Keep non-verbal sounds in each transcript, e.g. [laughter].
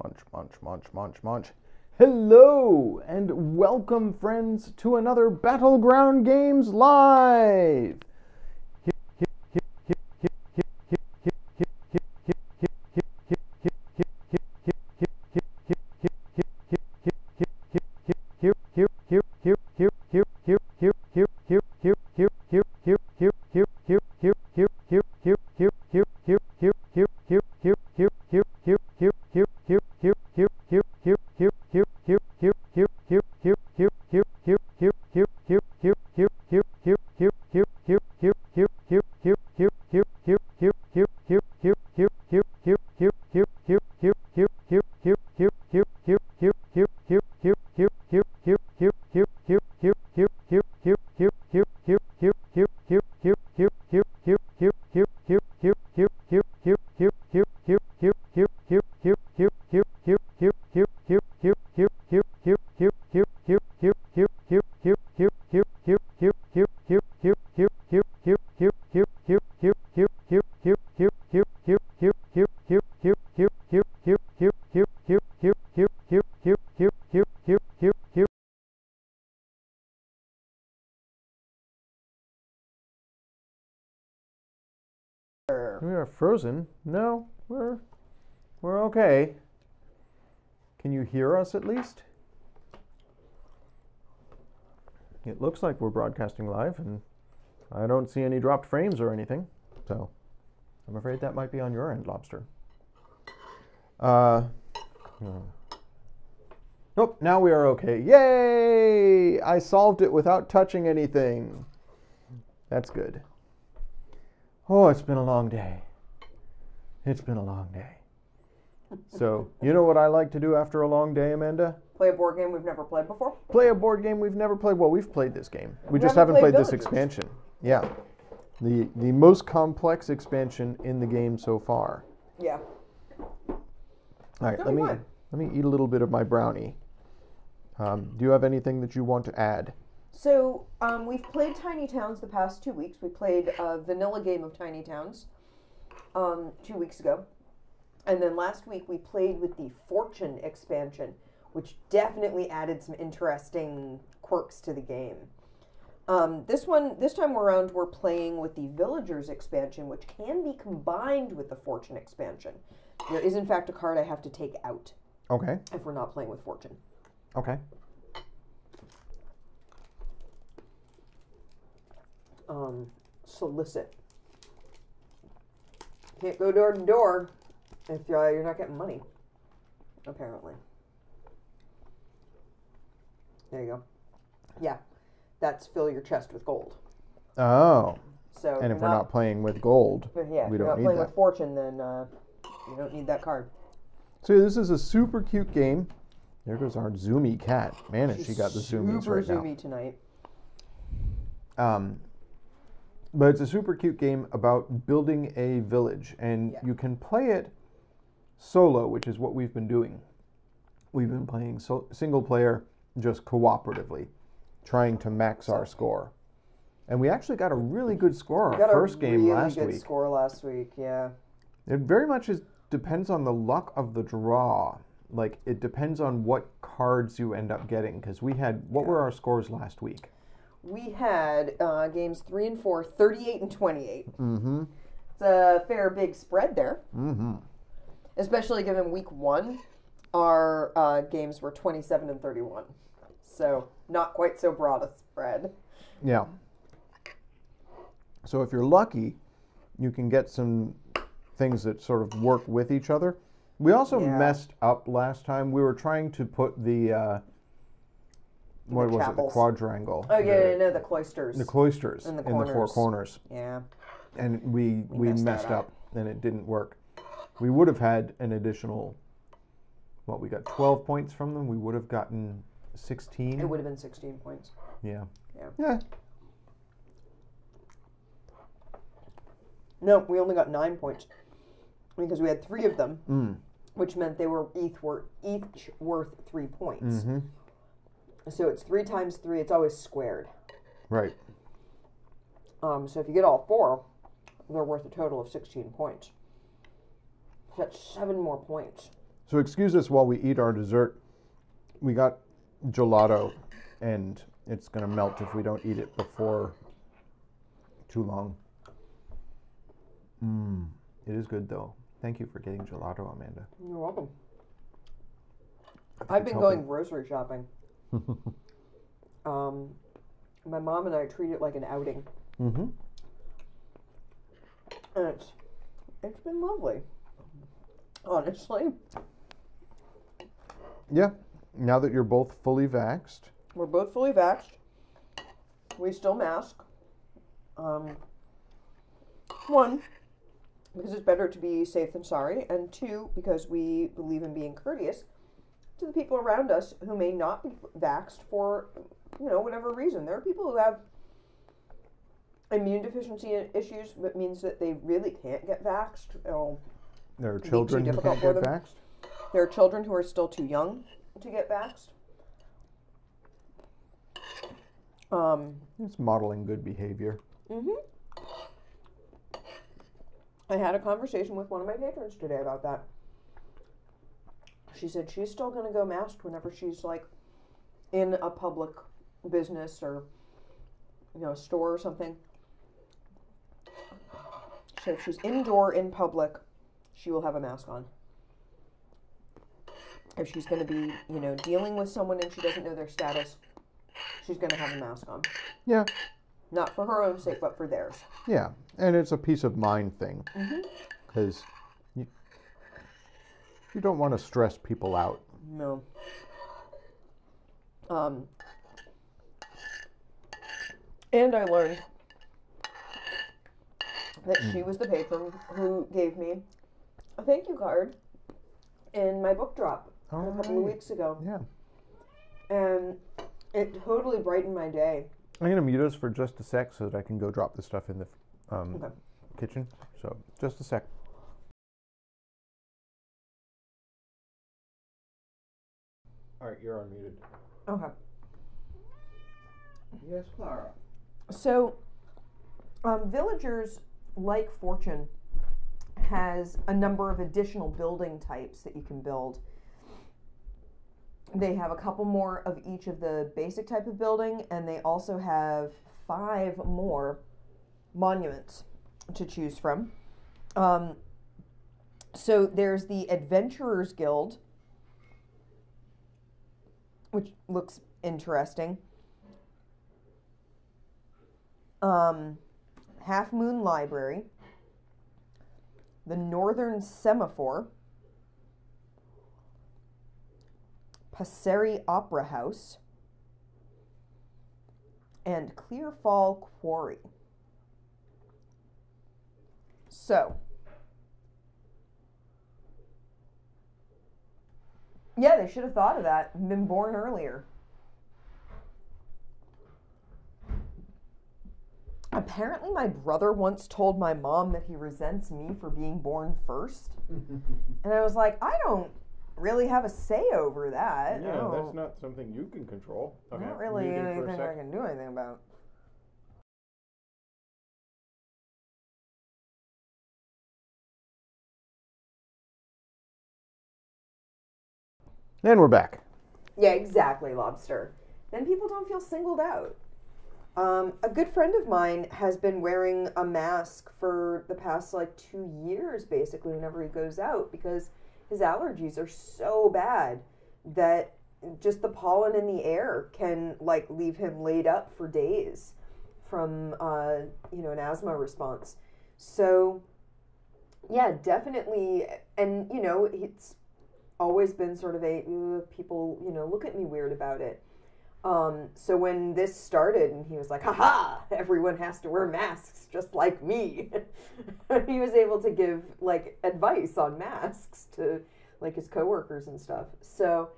Munch, munch, munch, munch, munch. Hello and welcome, friends, to another Battleground Games Live. Frozen. No, we're we're okay. Can you hear us at least? It looks like we're broadcasting live, and I don't see any dropped frames or anything. So I'm afraid that might be on your end, Lobster. Uh, hmm. Nope, now we are okay. Yay! I solved it without touching anything. That's good. Oh, it's been a long day. It's been a long day. So, you know what I like to do after a long day, Amanda? Play a board game we've never played before. Play a board game we've never played. Well, we've played this game. We, We just haven't haven't played, played this expansion. Yeah. The the most complex expansion in the game so far. Yeah. All right, let me fun. let me eat a little bit of my brownie. Um, do you have anything that you want to add? So um, we've played Tiny Towns the past two weeks. We played a vanilla game of Tiny Towns um, two weeks ago, and then last week we played with the Fortune expansion, which definitely added some interesting quirks to the game. Um, this one, this time around, we're playing with the Villagers expansion, which can be combined with the Fortune expansion. There is, in fact, a card I have to take out Okay. if we're not playing with Fortune. Okay. um, solicit. Can't go door to door if uh, you're not getting money. Apparently. There you go. Yeah, that's fill your chest with gold. Oh, So and you're if we're not playing with gold, yeah, we if you're don't not need playing that. with fortune, then uh, you don't need that card. So this is a super cute game. There goes our zoomy cat. Man, has she got the zoomies right now. Super zoomy tonight. Um, but it's a super cute game about building a village, and Yeah. you can play it solo, which is what we've been doing. We've been playing so- single player, just cooperatively, trying to max our score. And we actually got a really good score our got first a game really last good week. score last week. Yeah. It very much is depends on the luck of the draw. Like it depends on what cards you end up getting. Because we had what were our scores last week? We had uh, games three and four, 38 and 28. Mm-hmm. It's a fair big spread there. Mm-hmm. especially given week one, our uh, games were 27 and 31. So, not quite so broad a spread. Yeah. So if you're lucky, you can get some things that sort of work with each other. We also Yeah. messed up last time. We were trying to put the uh, what was chapels. it? The quadrangle. Oh yeah, the, yeah, no, the cloisters. The cloisters in the. In the four corners. Yeah. And we we, we messed, messed up, up, and it didn't work. We would have had an additional. What we got twelve points from them. We would have gotten sixteen. It would have been sixteen points. Yeah. Yeah. Yeah. No, we only got nine points because we had three of them, mm. which meant they were each worth, each worth three points. Mm-hmm. So it's three times three. It's always squared. Right. Um, so if you get all four, they're worth a total of sixteen points. So that's seven more points. So excuse us while we eat our dessert. We got gelato, and it's gonna melt if we don't eat it before too long. Mmm. It is good though. Thank you for getting gelato, Amanda. You're welcome. I've been helping. going grocery shopping. [laughs] um, my mom and I treat it like an outing, Mm-hmm. and it's it's been lovely. Honestly, Yeah. Now that you're both fully vaxxed. we're both fully vaxxed. We still mask. Um, one, because it's better to be safe than sorry, and two, because we believe in being courteous to the people around us who may not be vaxxed for, you know, whatever reason. There are people who have immune deficiency issues, but means that they really can't get vaxxed. Oh, There are children who can't get them. vaxxed. there are children who are still too young to get vaxxed. Um, It's modeling good behavior. hmm I had a conversation with one of my patrons today about that. She said she's still going to go masked whenever she's like in a public business or you know a store or something. So if she's indoor in public, she will have a mask on. If she's going to be, you know, dealing with someone and she doesn't know their status, she's going to have a mask on. Yeah. Not for her own sake, but for theirs. Yeah. And it's a peace of mind thing. Mhm. Because you don't want to stress people out. No. Um, and I learned that she was the patron who gave me a thank you card in my book drop a couple of weeks ago. Yeah. And it totally brightened my day. I'm going to mute us for just a sec so that I can go drop the stuff in the um, Okay. kitchen. So just a sec. All right, you're unmuted. Okay. Yes, Clara. So, um, Villagers, like Fortune, has a number of additional building types that you can build. They have a couple more of each of the basic type of building, and they also have five more monuments to choose from. Um, so there's the Adventurers Guild, which looks interesting. Um, Half Moon Library, the Northern Semaphore, Passeri Opera House, and Clearfall Quarry. So, yeah, they should have thought of that, been born earlier. Apparently, my brother once told my mom that he resents me for being born first. [laughs] And I was like, I don't really have a say over that. Yeah, that's oh. not something you can control. Okay, not really muted for a anything I can do anything about. And we're back. Yeah, exactly, lobster. Then people don't feel singled out. Um, a good friend of mine has been wearing a mask for the past like two years, basically, whenever he goes out, because his allergies are so bad that just the pollen in the air can like leave him laid up for days from uh, you know an asthma response. So yeah, definitely, and you know it's always been sort of a people you know look at me weird about it. Um, so when this started and he was like, haha, everyone has to wear masks just like me. [laughs] he was able to give like advice on masks to like his coworkers and stuff. So,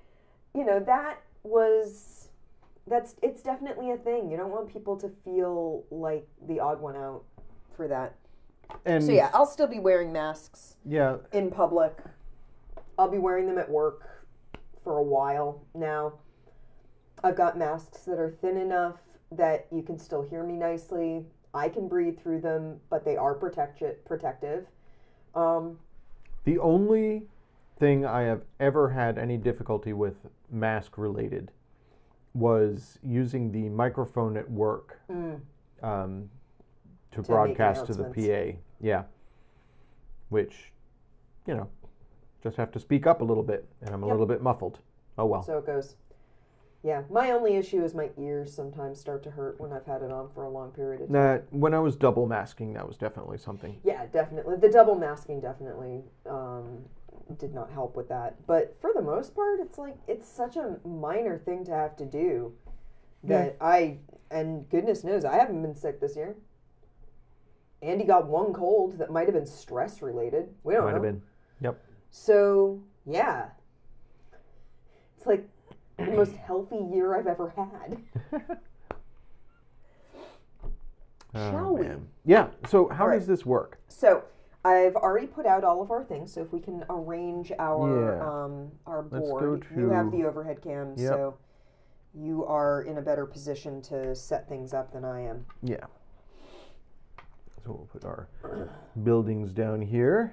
you know, that was that's it's definitely a thing. You don't want people to feel like the odd one out for that. And So yeah, I'll still be wearing masks yeah, in public. I'll be wearing them at work for a while now. I've got masks that are thin enough that you can still hear me nicely. I can breathe through them, but they are protect- protective. Um, The only thing I have ever had any difficulty with mask related was using the microphone at work Mm. um, to, make broadcast to the. PA. Yeah. Which, you know, just have to speak up a little bit, and I'm a Yep. little bit muffled. Oh well. So it goes. Yeah, my only issue is my ears sometimes start to hurt when I've had it on for a long period of time. Nah, when I was double masking, that was definitely something. Yeah, definitely. The double masking definitely um, did not help with that. But for the most part, it's like it's such a minor thing to have to do that I and goodness knows I haven't been sick this year. Andy got one cold that might have been stress related. We don't Might know. have been. Yep. So yeah, it's like the most healthy year I've ever had. [laughs] Shall we? Oh, man. Yeah. So how right. does this work? So I've already put out all of our things. So if we can arrange our Yeah. um, our board, you have the overhead cams, Yep. so you are in a better position to set things up than I am. Yeah. So we'll put our buildings down here.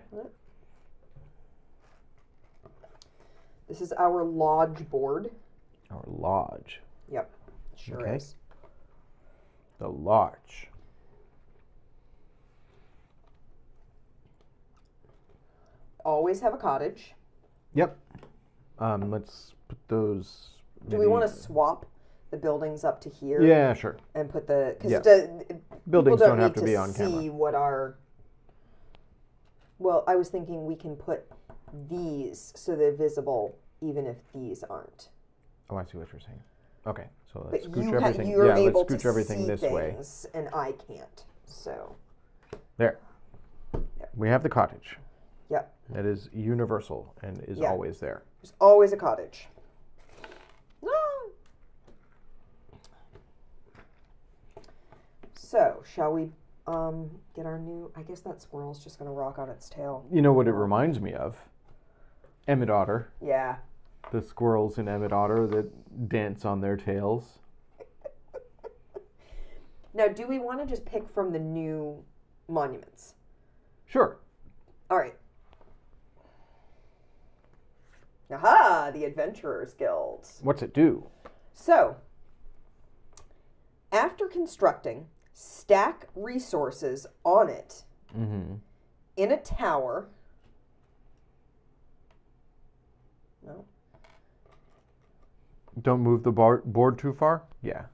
This is our lodge board. Our lodge. Yep, sure Okay. is. The lodge. Always have a cottage. Yep. Um, let's put those. Do we want to swap the buildings up to here Yeah, sure. and put the because Yeah. Buildings don't, don't, have to be on see camera. what our. Well, I was thinking we can put these so they're visible even if these aren't. Oh, I see what you're saying. Okay, so let's scooch you everything. you're yeah, able let's scooch to everything this way. and I can't. So There. We have the cottage. Yep. That is universal and is Yeah. always there. there's always a cottage. No. So shall we um, get our new? I guess that squirrel's just gonna rock on its tail. You know what it reminds me of? Emmett Otter. Yeah. The squirrels in Emmett Otter that dance on their tails. [laughs] Now, do we want to just pick from the new monuments? Sure. All right. Aha! The Adventurers Guild. What's it do? So, after constructing, stack resources on it Mm-hmm. in a tower. No. Don't move the bar- board too far? Yeah.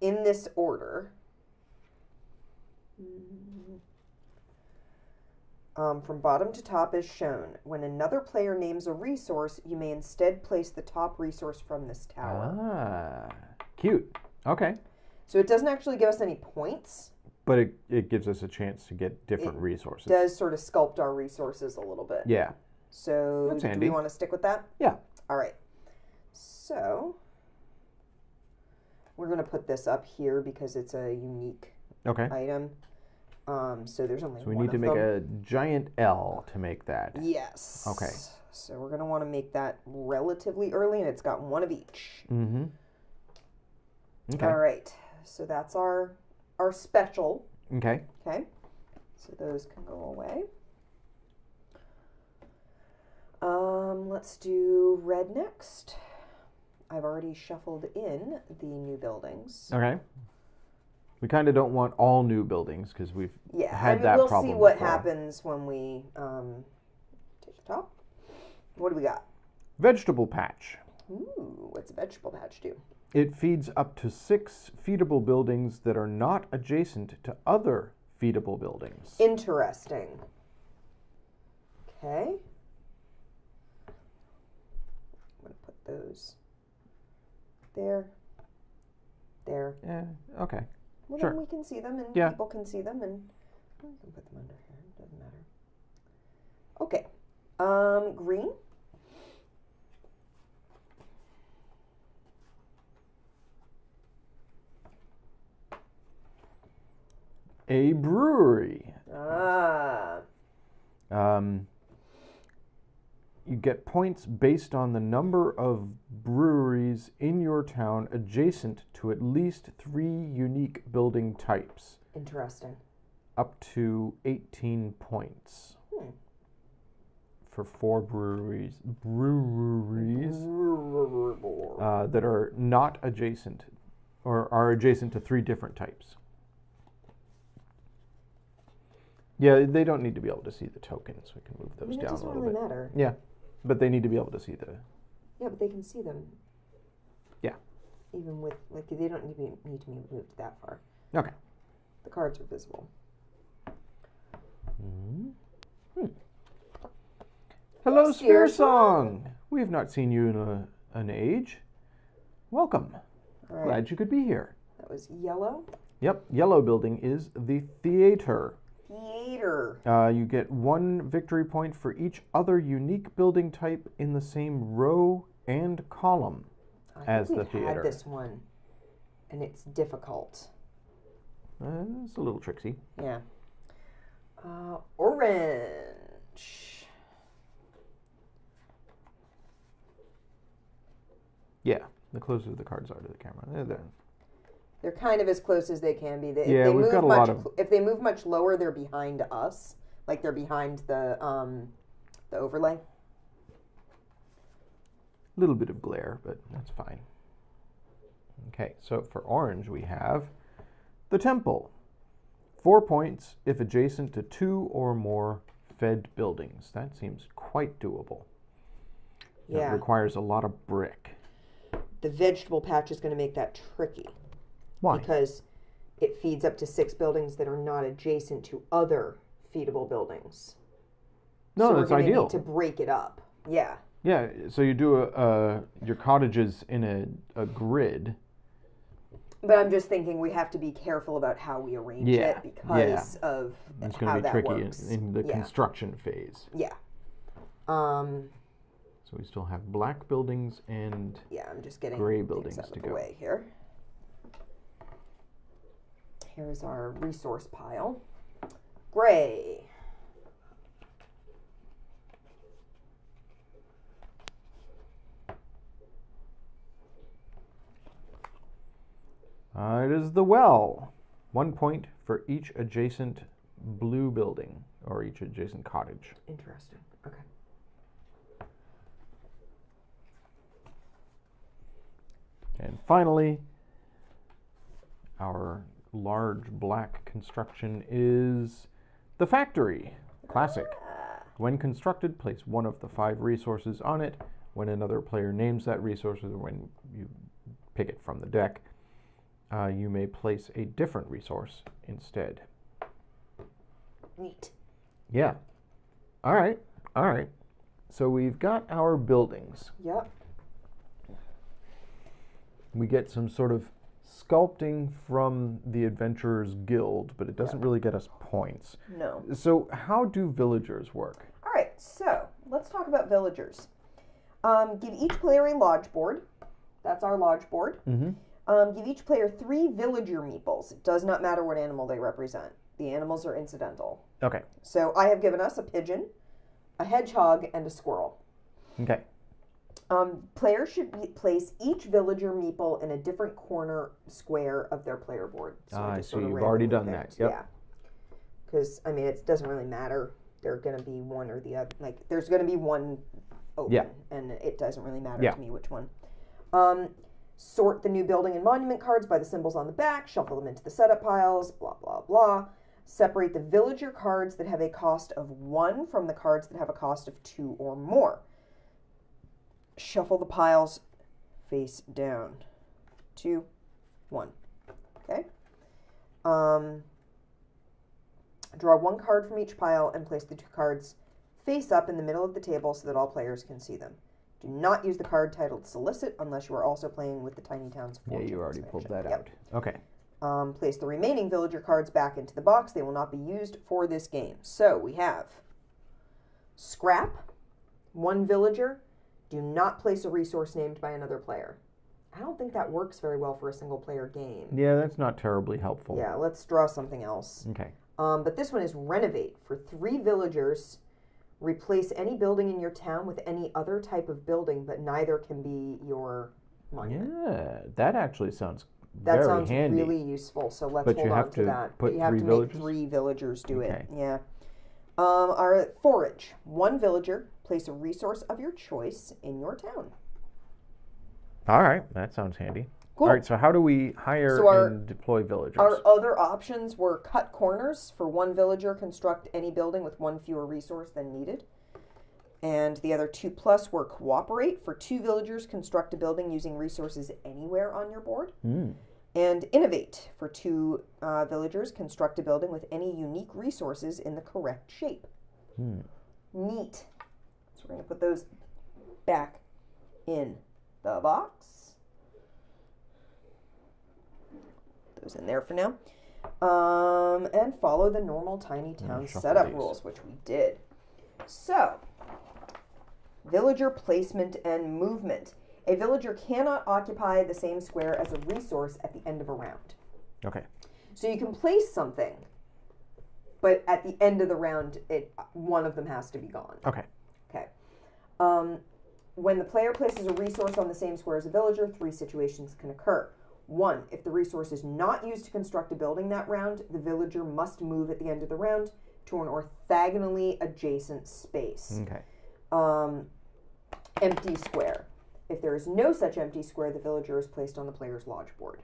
In this order. Um, from bottom to top as shown. When another player names a resource, you may instead place the top resource from this tower. Ah. Cute. Okay. So it doesn't actually give us any points. But it, it gives us a chance to get different resources. It does sort of sculpt our resources a little bit. Yeah. So That's do handy. we want to stick with that? Yeah. All right. So we're going to put this up here because it's a unique Okay. item. Um, so there's only one. So we need to make them. a giant L to make that. Yes. Okay. So we're going to want to make that relatively early, and it's got one of each. Mm-hmm. Okay. All right. So that's our our special. Okay. Okay. So those can go away. Um, let's do red next. I've already shuffled in the new buildings. Okay. We kind of don't want all new buildings because we've Yeah, had I mean, that we'll see problem what before. happens when we um, take the top. What do we got? vegetable patch. Ooh, what's a vegetable patch do? It feeds up to six feedable buildings that are not adjacent to other feedable buildings. Interesting. Okay. I'm going to put those there, there. Yeah. Okay. Well, Sure. then we can see them and Yeah. people can see them and we can put them under here. It doesn't matter. Okay. Um, green. A brewery. Ah. Um, you get points based on the number of breweries in your town adjacent to at least three unique building types, Interesting. up to 18 points. Hmm. For four breweries, breweries uh, that are not adjacent, or are adjacent to three different types. Yeah, they don't need to be able to see the tokens. We can move I those mean, down a doesn't little really bit. matter. Yeah, but they need to be able to see the. Yeah, but they can see them. Yeah. Even with like they don't need to be, need to be moved that far. Okay. The cards are visible. Hmm. Hello, Hello, Spear Song. We have not seen you in a, an age. Welcome. Right. Glad you could be here. That was yellow. Yep, yellow building is the theater. Theater. Uh, you get one victory point for each other unique building type in the same row and column. I As think the we've theater. had this one, and it's difficult. Uh, it's a little tricksy. Yeah. Uh, orange. Yeah, the closer the cards are to the camera. They're there. They're kind of as close as they can be. They, if Yeah, they we've move got a much, lot of- If they move much lower, they're behind us. Like they're behind the um, the overlay. A little bit of glare, but that's fine. Okay, so for orange we have the temple. Four points if adjacent to two or more fed buildings. That seems quite doable. It Yeah. requires a lot of brick. The vegetable patch is going to make that tricky Why? because it feeds up to six buildings that are not adjacent to other feedable buildings. no, so that's we're ideal. Need to break it up. Yeah. Yeah, so you do a, uh, your cottages in a, a grid. But I'm just thinking we have to be careful about how we arrange Yeah, it because of It's how going to be that tricky in, works. in the yeah. construction phase. yeah. Um, So we still have black buildings and yeah, I'm just getting Gray things buildings out to of the go. way here. Here's our resource pile. Gray. Uh, it is the well. One point for each adjacent blue building or each adjacent cottage. Interesting. Okay. And finally, our large black construction is the factory. Classic. When constructed, place one of the five resources on it. When another player names that resource, or when you pick it from the deck, uh, you may place a different resource instead. Neat. Yeah. All right. All right. So we've got our buildings. Yep. We get some sort of sculpting from the Adventurers Guild, but it doesn't really get us points. No. So, how do villagers work? All right, so let's talk about villagers. Um, give each player a lodge board. That's our lodge board. Mm-hmm. Um, give each player three villager meeples. It does not matter what animal they represent. The animals are incidental. Okay. So I have given us a pigeon, a hedgehog, and a squirrel. Okay. Um, players should be, place each villager meeple in a different corner square of their player board. Ah, I just see. sort of You've already done that. Yep. Yeah. Because I mean, it doesn't really matter. They're going to be one or the other. Like, there's going to be one open, Yeah. and it doesn't really matter Yeah. to me which one. Um, sort the new building and monument cards by the symbols on the back. Shuffle them into the setup piles. Blah blah blah. Separate the villager cards that have a cost of one from the cards that have a cost of two or more. Shuffle the piles face down. Two, one. Okay. Um, draw one card from each pile and place the two cards face up in the middle of the table so that all players can see them. Do not use the card titled Solicit unless you are also playing with the Tiny Towns Yeah, Fortune you already pulled that Yep. out. Okay. Um, place the remaining villager cards back into the box. They will not be used for this game. So we have scrap, one villager. Do not place a resource named by another player. I don't think that works very well for a single player game. Yeah, that's not terribly helpful. Yeah, let's draw something else. Okay. Um, but this one is renovate for three villagers. Replace any building in your town with any other type of building, but neither can be your monument. Yeah, that actually sounds That very sounds handy. really useful. So let's But hold you on have to to that. put but you have three to villagers? make three villagers do Okay. it. Yeah. Um, our forage. One villager. Place a resource of your choice in your town. All right, that sounds handy. Cool. All right, so how do we hire So our- and deploy villagers? Our other options were cut corners for one villager, construct any building with one fewer resource than needed. And the other two plus were cooperate for two villagers, construct a building using resources anywhere on your board. Hmm. And innovate for two uh, villagers, construct a building with any unique resources in the correct shape. Hmm. Neat. We're going to put those back in the box. Those in there for now. Um, and follow the normal tiny town setup these. rules, which we did. So, villager placement and movement. A villager cannot occupy the same square as a resource at the end of a round. Okay. So you can place something, but at the end of the round, it one of them has to be gone. Okay. Um, when the player places a resource on the same square as a villager, three situations can occur. One, if the resource is not used to construct a building that round, the villager must move at the end of the round to an orthogonally adjacent space. Okay. Um, empty square. If there is no such empty square, the villager is placed on the player's lodge board.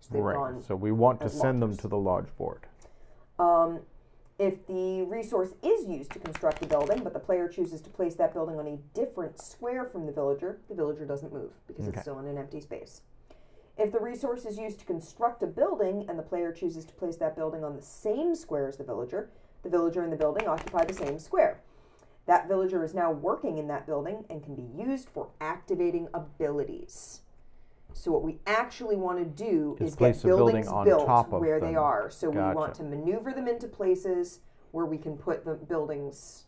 So Right. So we want to send them to the lodge board. Um, if the resource is used to construct a building, but the player chooses to place that building on a different square from the villager, the villager doesn't move because Okay. it's still in an empty space. If the resource is used to construct a building and the player chooses to place that building on the same square as the villager, the villager and the building occupy the same square. That villager is now working in that building and can be used for activating abilities. So what we actually want to do Is is, get building buildings on built top of where they are. So we want to maneuver them into places where we can put the buildings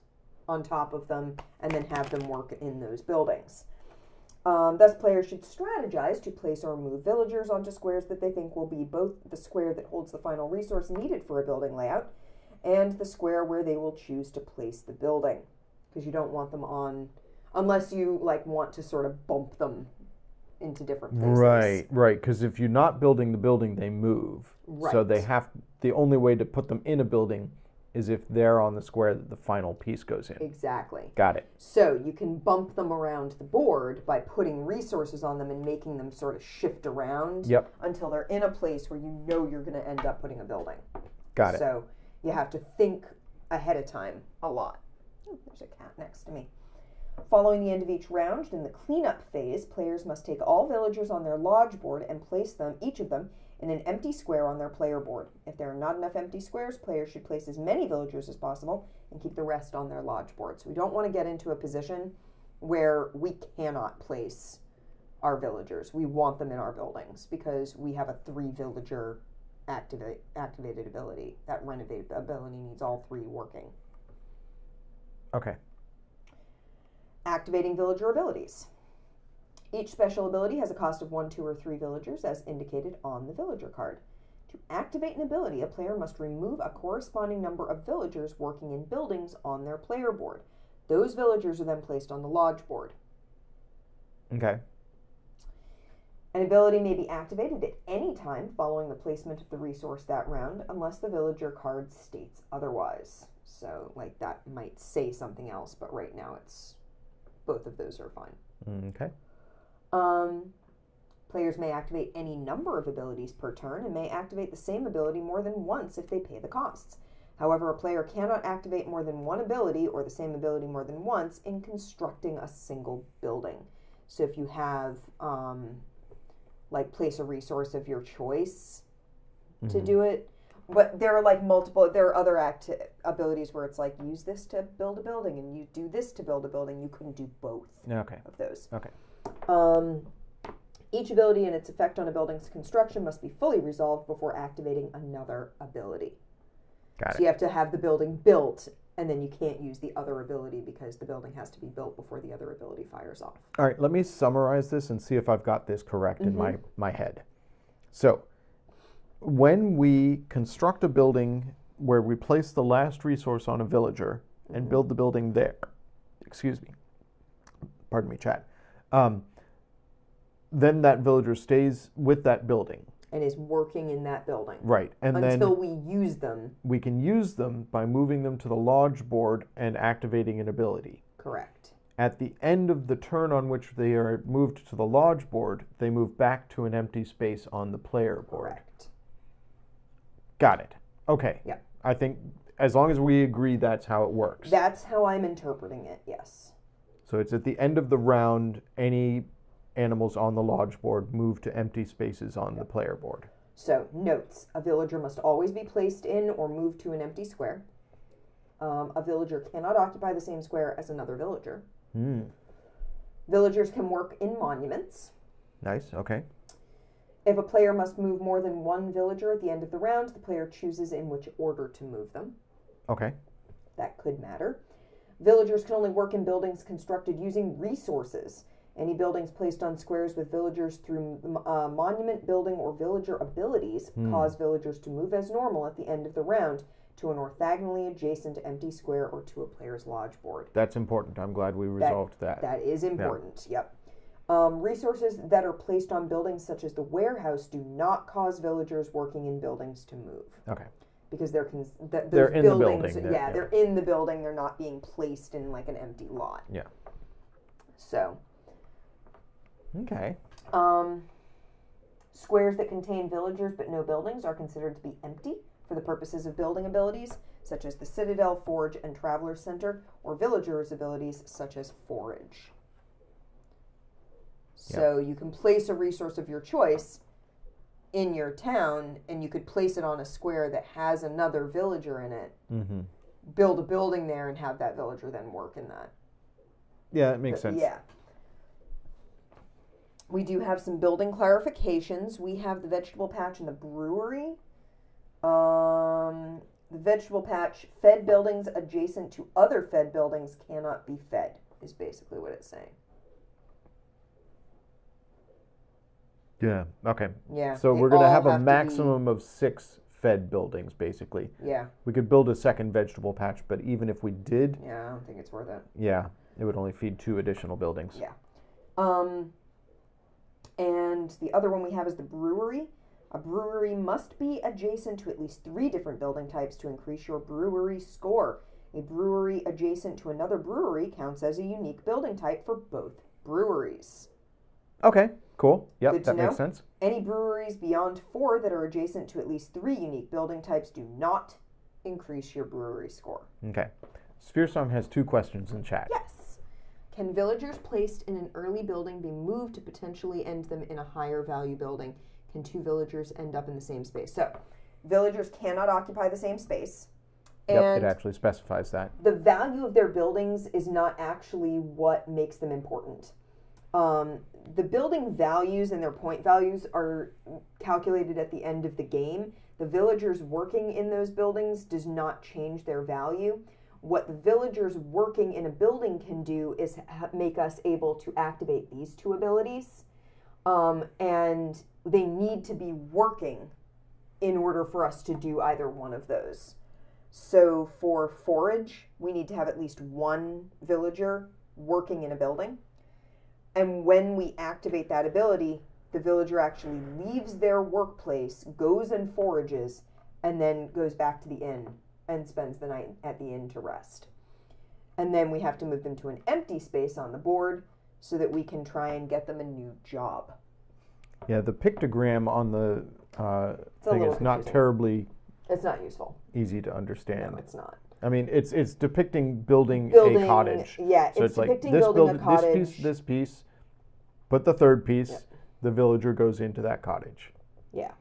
on top of them and then have them work in those buildings. Um, thus, players should strategize to place or move villagers onto squares that they think will be both the square that holds the final resource needed for a building layout and the square where they will choose to place the building. Because you don't want them on, unless you like want to sort of bump them into different places. Right, right. Because if you're not building the building, they move. Right. So they have. The only way to put them in a building is if they're on the square that the final piece goes in. Exactly. Got it. So you can bump them around the board by putting resources on them and making them sort of shift around Yep. until they're in a place where you know you're going to end up putting a building. Got it. So you have to think ahead of time a lot. Oh, there's a cat next to me. Following the end of each round, in the cleanup phase, players must take all villagers on their lodge board and place them, each of them, in an empty square on their player board. If there are not enough empty squares, players should place as many villagers as possible and keep the rest on their lodge board. So we don't want to get into a position where we cannot place our villagers. We want them in our buildings because we have a three villager activate activated ability. That renovate ability needs all three working. Okay. Activating villager abilities. Each special ability has a cost of one, two, or three villagers as indicated on the villager card. To activate an ability, a player must remove a corresponding number of villagers working in buildings on their player board. Those villagers are then placed on the lodge board. Okay. An ability may be activated at any time following the placement of the resource that round, unless the villager card states otherwise. So, like, that might say something else, but right now it's both of those are fine. Okay. Um, players may activate any number of abilities per turn and may activate the same ability more than once if they pay the costs. However, a player cannot activate more than one ability or the same ability more than once in constructing a single building. So if you have, um, like, place a resource of your choice to Mhm. do it, but there are like multiple, there are other acti- abilities where it's like use this to build a building and you do this to build a building. You couldn't do both Okay. of those. Okay. Um, each ability and its effect on a building's construction must be fully resolved before activating another ability. Got So it. you have to have the building built, and then you can't use the other ability because the building has to be built before the other ability fires off. All right. Let me summarize this and see if I've got this correct in my Mm-hmm. my head. So, when we construct a building where we place the last resource on a villager, and build the building there. Excuse me. Pardon me, chat. Um, then that villager stays with that building. And is working in that building Right. And until then we use them. we can use them by moving them to the lodge board and activating an ability. Correct. At the end of the turn on which they are moved to the lodge board, they move back to an empty space on the player board. Correct. Got it. Okay. Yeah. I think as long as we agree that's how it works. That's how I'm interpreting it. Yes. so it's at the end of the round, any animals on the lodge board move to empty spaces on the player board. So, notes a villager must always be placed in or moved to an empty square. Um, a villager cannot occupy the same square as another villager. Hmm. Villagers can work in monuments. Nice. Okay. If a player must move more than one villager at the end of the round, the player chooses in which order to move them. Okay. That could matter. Villagers can only work in buildings constructed using resources. Any buildings placed on squares with villagers through uh, monument building or villager abilities cause villagers to move as normal at the end of the round to an orthogonally adjacent empty square or to a player's lodge board. That's important. I'm glad we resolved that. That is important. Yep. Um, resources that are placed on buildings, such as the warehouse, do not cause villagers working in buildings to move Okay. because they're cons- th- those They're in the buildings. building, they're- yeah, yeah. they're in the building. They're not being placed in like an empty lot. Yeah. So, Okay. um, squares that contain villagers but no buildings are considered to be empty for the purposes of building abilities, such as the Citadel, Forge, and Traveler Center, or villagers' abilities such as Forage. So you can place a resource of your choice in your town, and you could place it on a square that has another villager in it. Mm-hmm. Build a building there and have that villager then work in that. Yeah, it makes But, sense. Yeah. We do have some building clarifications. We have the vegetable patch and the brewery. Um, the vegetable patch, fed buildings adjacent to other fed buildings cannot be fed, is basically what it's saying. Yeah. Okay. Yeah. So we're going to all have a to be- maximum of six fed buildings, basically. yeah, We could build a second vegetable patch, but even if we did, yeah, I don't think it's worth it. yeah, it would only feed two additional buildings. Yeah. Um, and the other one we have is the brewery. A brewery must be adjacent to at least three different building types to increase your brewery score. A brewery adjacent to another brewery counts as a unique building type for both breweries. Okay. Cool. Yep, Good that makes sense. Any breweries beyond four that are adjacent to at least three unique building types do not increase your brewery score. Okay. Sphere Song has two questions in chat. Yes. Can villagers placed in an early building be moved to potentially end them in a higher value building? Can two villagers end up in the same space? So, villagers cannot occupy the same space. Yep, it actually specifies that. the value of their buildings is not actually what makes them important. Um, the building values and their point values are calculated at the end of the game. The villagers working in those buildings does not change their value. What the villagers working in a building can do is ha- make us able to activate these two abilities. Um, and they need to be working in order for us to do either one of those. So for forage, we need to have at least one villager working in a building. And when we activate that ability, the villager actually leaves their workplace, goes and forages, and then goes back to the inn and spends the night at the inn to rest. And then we have to move them to an empty space on the board so that we can try and get them a new job. Yeah, the pictogram on the uh, thing is not terribly It's not useful. easy to No, understand. it's not. I mean, it's it's depicting building, Building, a cottage. yeah, So it's it's, like depicting this building a cottage. this piece, this piece. Put the third piece. Yep. The villager goes into that cottage. Yeah.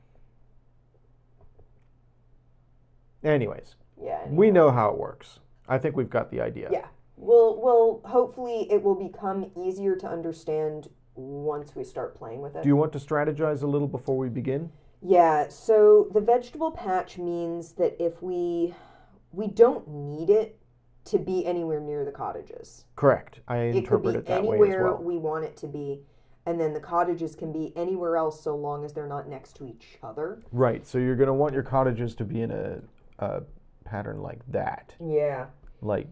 Anyways, Yeah. we know how it works. I think we've got the idea. Yeah. We'll, we'll hopefully it will become easier to understand once we start playing with it. Do you want to strategize a little before we begin? yeah, so the vegetable patch means that if we we don't need it to be anywhere near the cottages. Correct. I It could interpret be it that way anywhere as well. we want it to be. And then the cottages can be anywhere else so long as they're not next to each other. Right. So you're going to want your cottages to be in a, a pattern like that. Yeah. like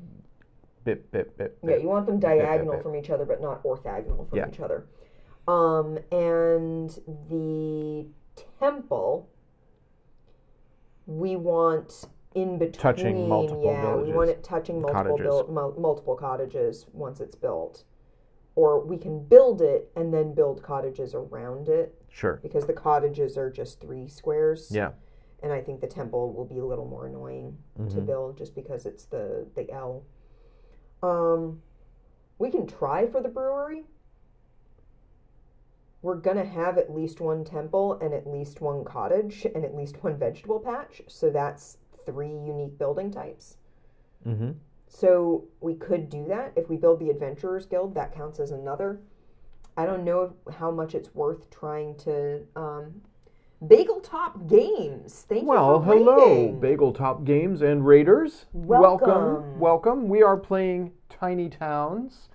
bip bip bip. Yeah, bip. you want them bip, diagonal bip. from each other, but not orthogonal from Yeah. each other. Um, and the temple, we want in between. Touching multiple yeah, we want it touching multiple cottages. buil- mul- multiple cottages once it's built, or we can build it and then build cottages around it Sure. because the cottages are just three squares. Yeah. and I think the temple will be a little more annoying to Mhm. build just because it's the the L. Um, we can try for the brewery. We're gonna have at least one temple and at least one cottage and at least one vegetable patch, so that's three unique building types. Mm-hmm. So we could do that if we build the Adventurers Guild. That counts as another. I don't know how much it's worth trying to. Um, Bagel Top Games. Thank Well, you for hello, raiding. Bagel Top Games and Raiders. welcome, Welcome. welcome. We are playing Tiny Towns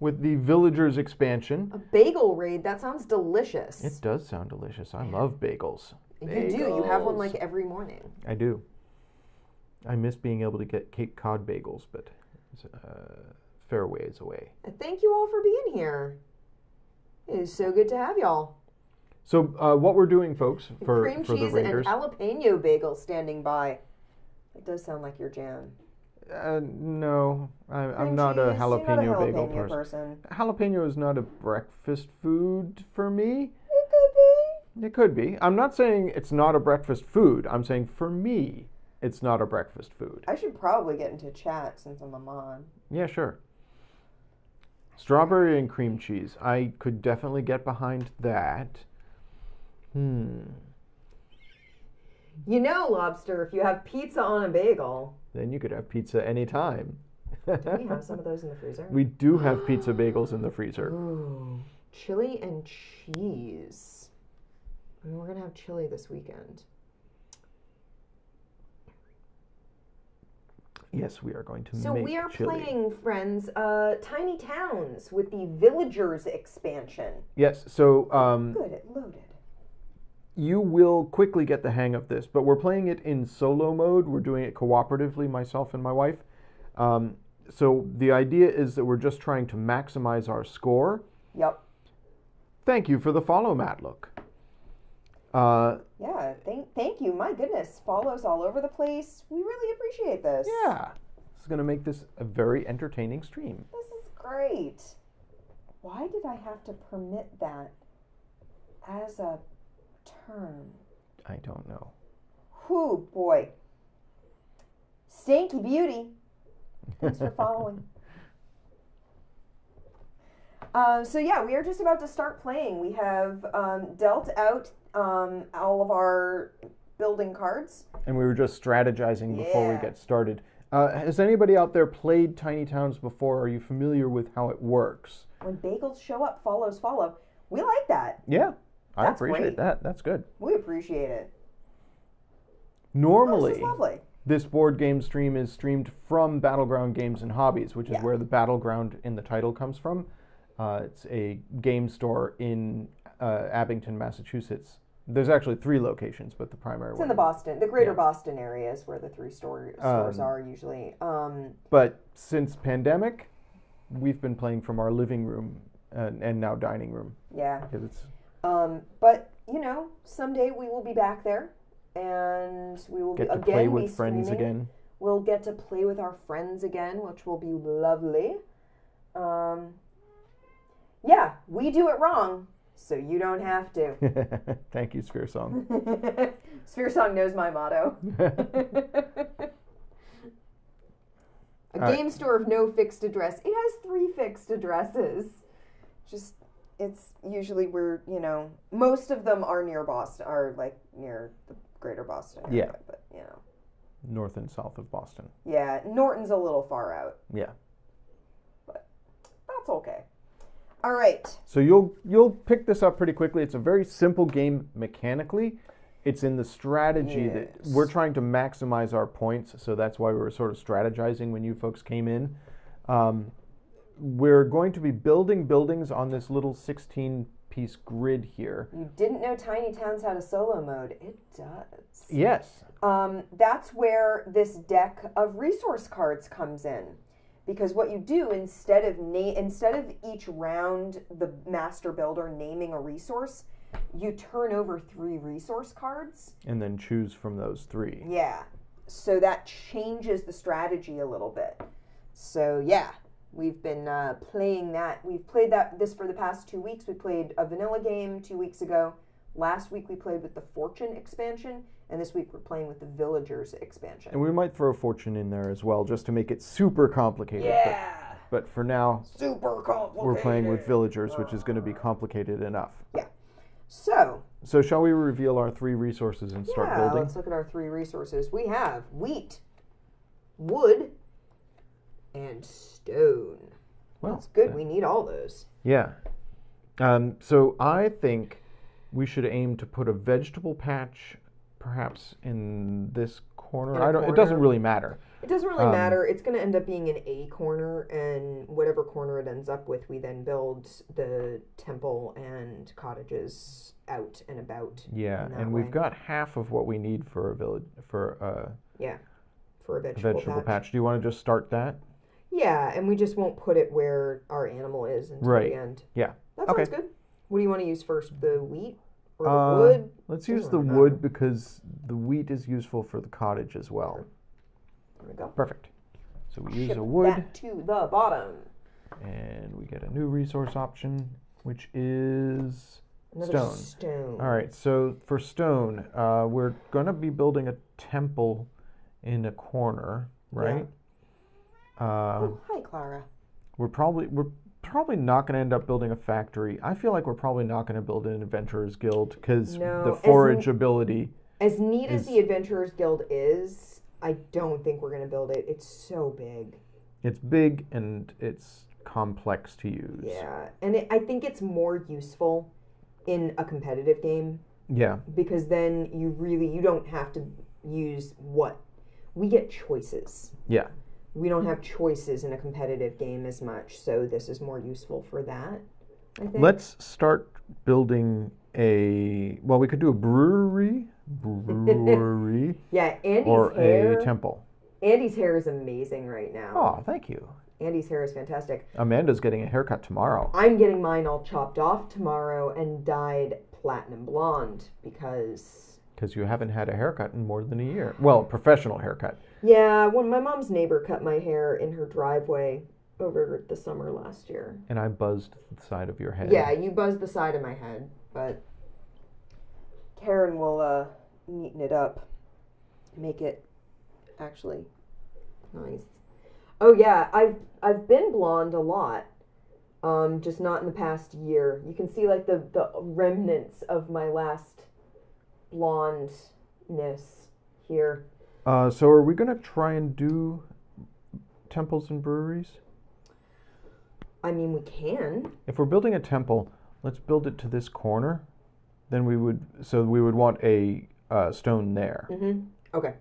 with the Villagers expansion. A bagel raid. That sounds delicious. It does sound delicious. I love bagels. you do. You have one like every morning. I do. I miss being able to get Cape Cod bagels, but it's uh, fair ways away. And thank you all for being here. It is so good to have y'all. So, uh, what we're doing, folks, for, Cream for the cheese and Raiders. jalapeno bagel standing by. It does sound like your jam. Uh, no, I, I'm Cream not a jalapeno, not a bagel jalapeno person. person. Jalapeno is not a breakfast food for me. It could be. It could be. I'm not saying it's not a breakfast food. I'm saying for me, it's not a breakfast food. I should probably get into chat since I'm a mom. Yeah, sure. Strawberry and cream cheese. I could definitely get behind that. Hmm. You know, lobster, if you have pizza on a bagel, Then you could have pizza anytime. do we have some of those in the freezer? we do have pizza bagels in the freezer. [gasps] Ooh, chili and cheese. I mean, we're gonna have chili this weekend. Yes, we are going to So we are chili. playing, friends, uh, Tiny Towns with the Villagers expansion. Yes, so um, Good, it loaded. you will quickly get the hang of this, but we're playing it in solo mode. We're doing it cooperatively, myself and my wife. Um, so the idea is that we're just trying to maximize our score. Yep. Thank you for the follow, Matlook. Uh, Yeah. Thank, thank you. My goodness, follows all over the place. We really appreciate this. yeah, this is going to make this a very entertaining stream. This is great. Why did I have to permit that as a term? I don't know. Whew, boy. Stanky Beauty. Thanks for following. Uh, [laughs] so yeah, we are just about to start playing. We have um, dealt out um, all of our building cards. And we were just strategizing before we get started. Uh, has anybody out there played Tiny Towns before? Are you familiar with how it works? When bagels show up, follows follow. We like that. Yeah, I That's appreciate great. that. That's good. We appreciate it. Normally, is lovely. this board game stream is streamed from Battleground Games and Hobbies, which is Yeah. where the battleground in the title comes from. Uh, it's a game store in uh, Abington, Massachusetts. There's actually three locations, but the primary It's one. in the Boston, the greater Yeah. Boston areas where the three store, stores Um, are usually. Um, But since pandemic, we've been playing from our living room and, and now dining room yeah. because it's Um, but you know, someday we will be back there, and we will get be, to again play be with friends streaming. again. We'll get to play with our friends again, which will be lovely. Um, yeah, we do it wrong, so you don't have to. [laughs] Thank you, Sphere Song. [laughs] Sphere Song knows my motto. [laughs] A All right. game store of no fixed address. It has three fixed addresses. Just, it's usually we're, you know, most of them are near Boston, are like near the greater Boston area. Yeah. But, you know, North and south of Boston. yeah, Norton's a little far out. Yeah. But that's okay. All right. So you'll you'll pick this up pretty quickly. It's a very simple game mechanically. It's in the strategy that we're trying to maximize our points. So that's why we were sort of strategizing when you folks came in. Um, we're going to be building buildings on this little 16 piece grid here. You didn't know Tiny Towns had a solo mode. It does. Yes, um, that's where this deck of resource cards comes in. Because what you do instead of na- instead of each round the master builder naming a resource, you turn over three resource cards. And then choose from those three. Yeah. So that changes the strategy a little bit. So yeah, we've been uh, playing that. We've played that this for the past two weeks. We played a vanilla game two weeks ago. Last week we played with the Fortune expansion, and this week we're playing with the Villagers expansion. And we might throw a fortune in there as well, just to make it super complicated. but- Yeah, But, for now, super complicated. we're playing with villagers, which is going to be complicated enough. Yeah. So So, shall we reveal our three resources and start yeah, building? let's look at our three resources. We have wheat, wood, and stone. Well, That's good. We need all those. Yeah. Um, so I think we should aim to put a vegetable patch, perhaps in this corner. In a I don't. It doesn't really matter. It doesn't really Um, matter. It's going to end up being an A corner, and whatever corner it ends up with, we then build the temple and cottages out and about Yeah, and we've got half of what we need for a village for uh, for a a vegetable, vegetable patch. patch. Do you want to just start that? Yeah, and we just won't put it where our animal is until Right. the end. Yeah. That Okay. sounds good. What do you want to use first? The wheat Uh, wood? Let's use the wood because the wheat is useful for the cottage as well. There we go. Perfect. So we use a wood, that to the bottom. and we get a new resource option, which is Another Stone. stone. All right, so for stone, uh, we're going to be building a temple in a corner, right? Uh, Oh, hi, Clara. we're probably we're probably not going to end up building a factory. I feel like we're probably not going to build an adventurers guild because No, the as forage n- ability. As neat as the Adventurers Guild is, I don't think we're gonna build it. It's so big. It's big and it's complex to use. Yeah, and it, I think it's more useful in a competitive game Yeah. because then you really you don't have to use what we get choices. Yeah. We don't have choices in a competitive game as much, so this is more useful for that. Let's start building a. Well, we could do a brewery, brewery, [laughs] yeah, Andy's or hair. a temple. Andy's hair is amazing right now. Oh, thank you. Andy's hair is fantastic. Amanda's getting a haircut tomorrow. I'm getting mine all chopped off tomorrow and dyed platinum blonde because Because you haven't had a haircut in more than a year. Well, professional haircut. yeah, when my mom's neighbor cut my hair in her driveway over the summer last year. And I buzzed the side of your head. Yeah, you buzzed the side of my head, but Karen will uh neaten it up, make it actually nice. Oh yeah, I've I've been blonde a lot. Um, just not in the past year. You can see like the the remnants of my last blondness here. Uh, so are we going to try and do temples and breweries? I mean, we can. If we're building a temple, let's build it to this corner. Then we would, so we would want a uh, stone there. Mm-hmm. Okay.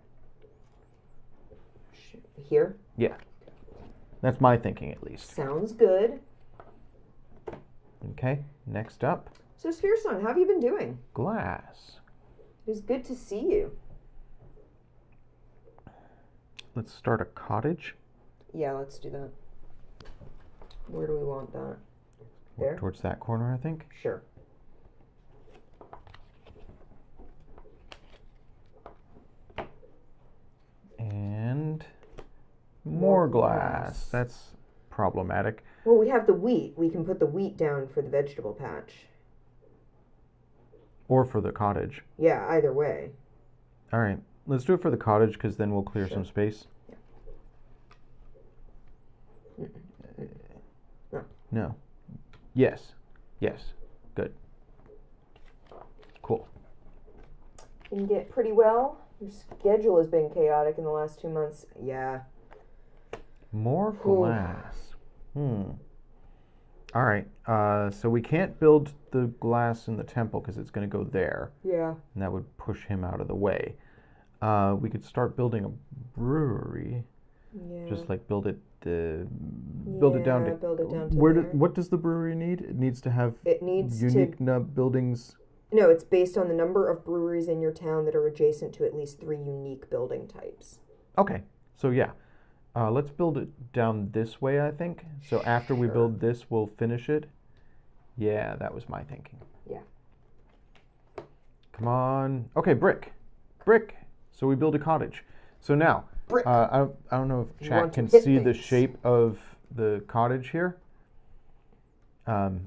Here Yeah. That's my thinking at least. sounds good. Okay, next up, So, Sphere Song, how have you been doing? glass. It is good to see you. Let's start a cottage Yeah, let's do that. Where do we want that? There? towards that corner, I think. Sure. And More more glass. glass. That's problematic. Well, we have the wheat. We can put the wheat down for the vegetable patch. Or for the cottage. Yeah, either way. All right, let's do it for the cottage because then we'll clear Sure. some space. No. No. Yes. Yes. Good. Cool. You Can get pretty well. Your schedule has been chaotic in the last two months. Yeah. More Ooh. glass. Hmm. All right. Uh, so we can't build the glass in the temple because it's going to go there, Yeah. and that would push him out of the way. Uh, we could start building a brewery, Yeah. just like build it, uh, build it down Yeah, to. build it down to where do- what does the brewery need? It needs to have it needs unique nu- buildings No, it's based on the number of breweries in your town that are adjacent to at least three unique building types. Okay, so yeah, uh, let's build it down this way. I think so. After we build this, we'll finish it. Yeah, that was my thinking. Yeah. Come on. Okay, brick, brick. So we build a cottage. So now, Brick. uh, I, don't- I don't know if chat can see the shape of the cottage here. Um,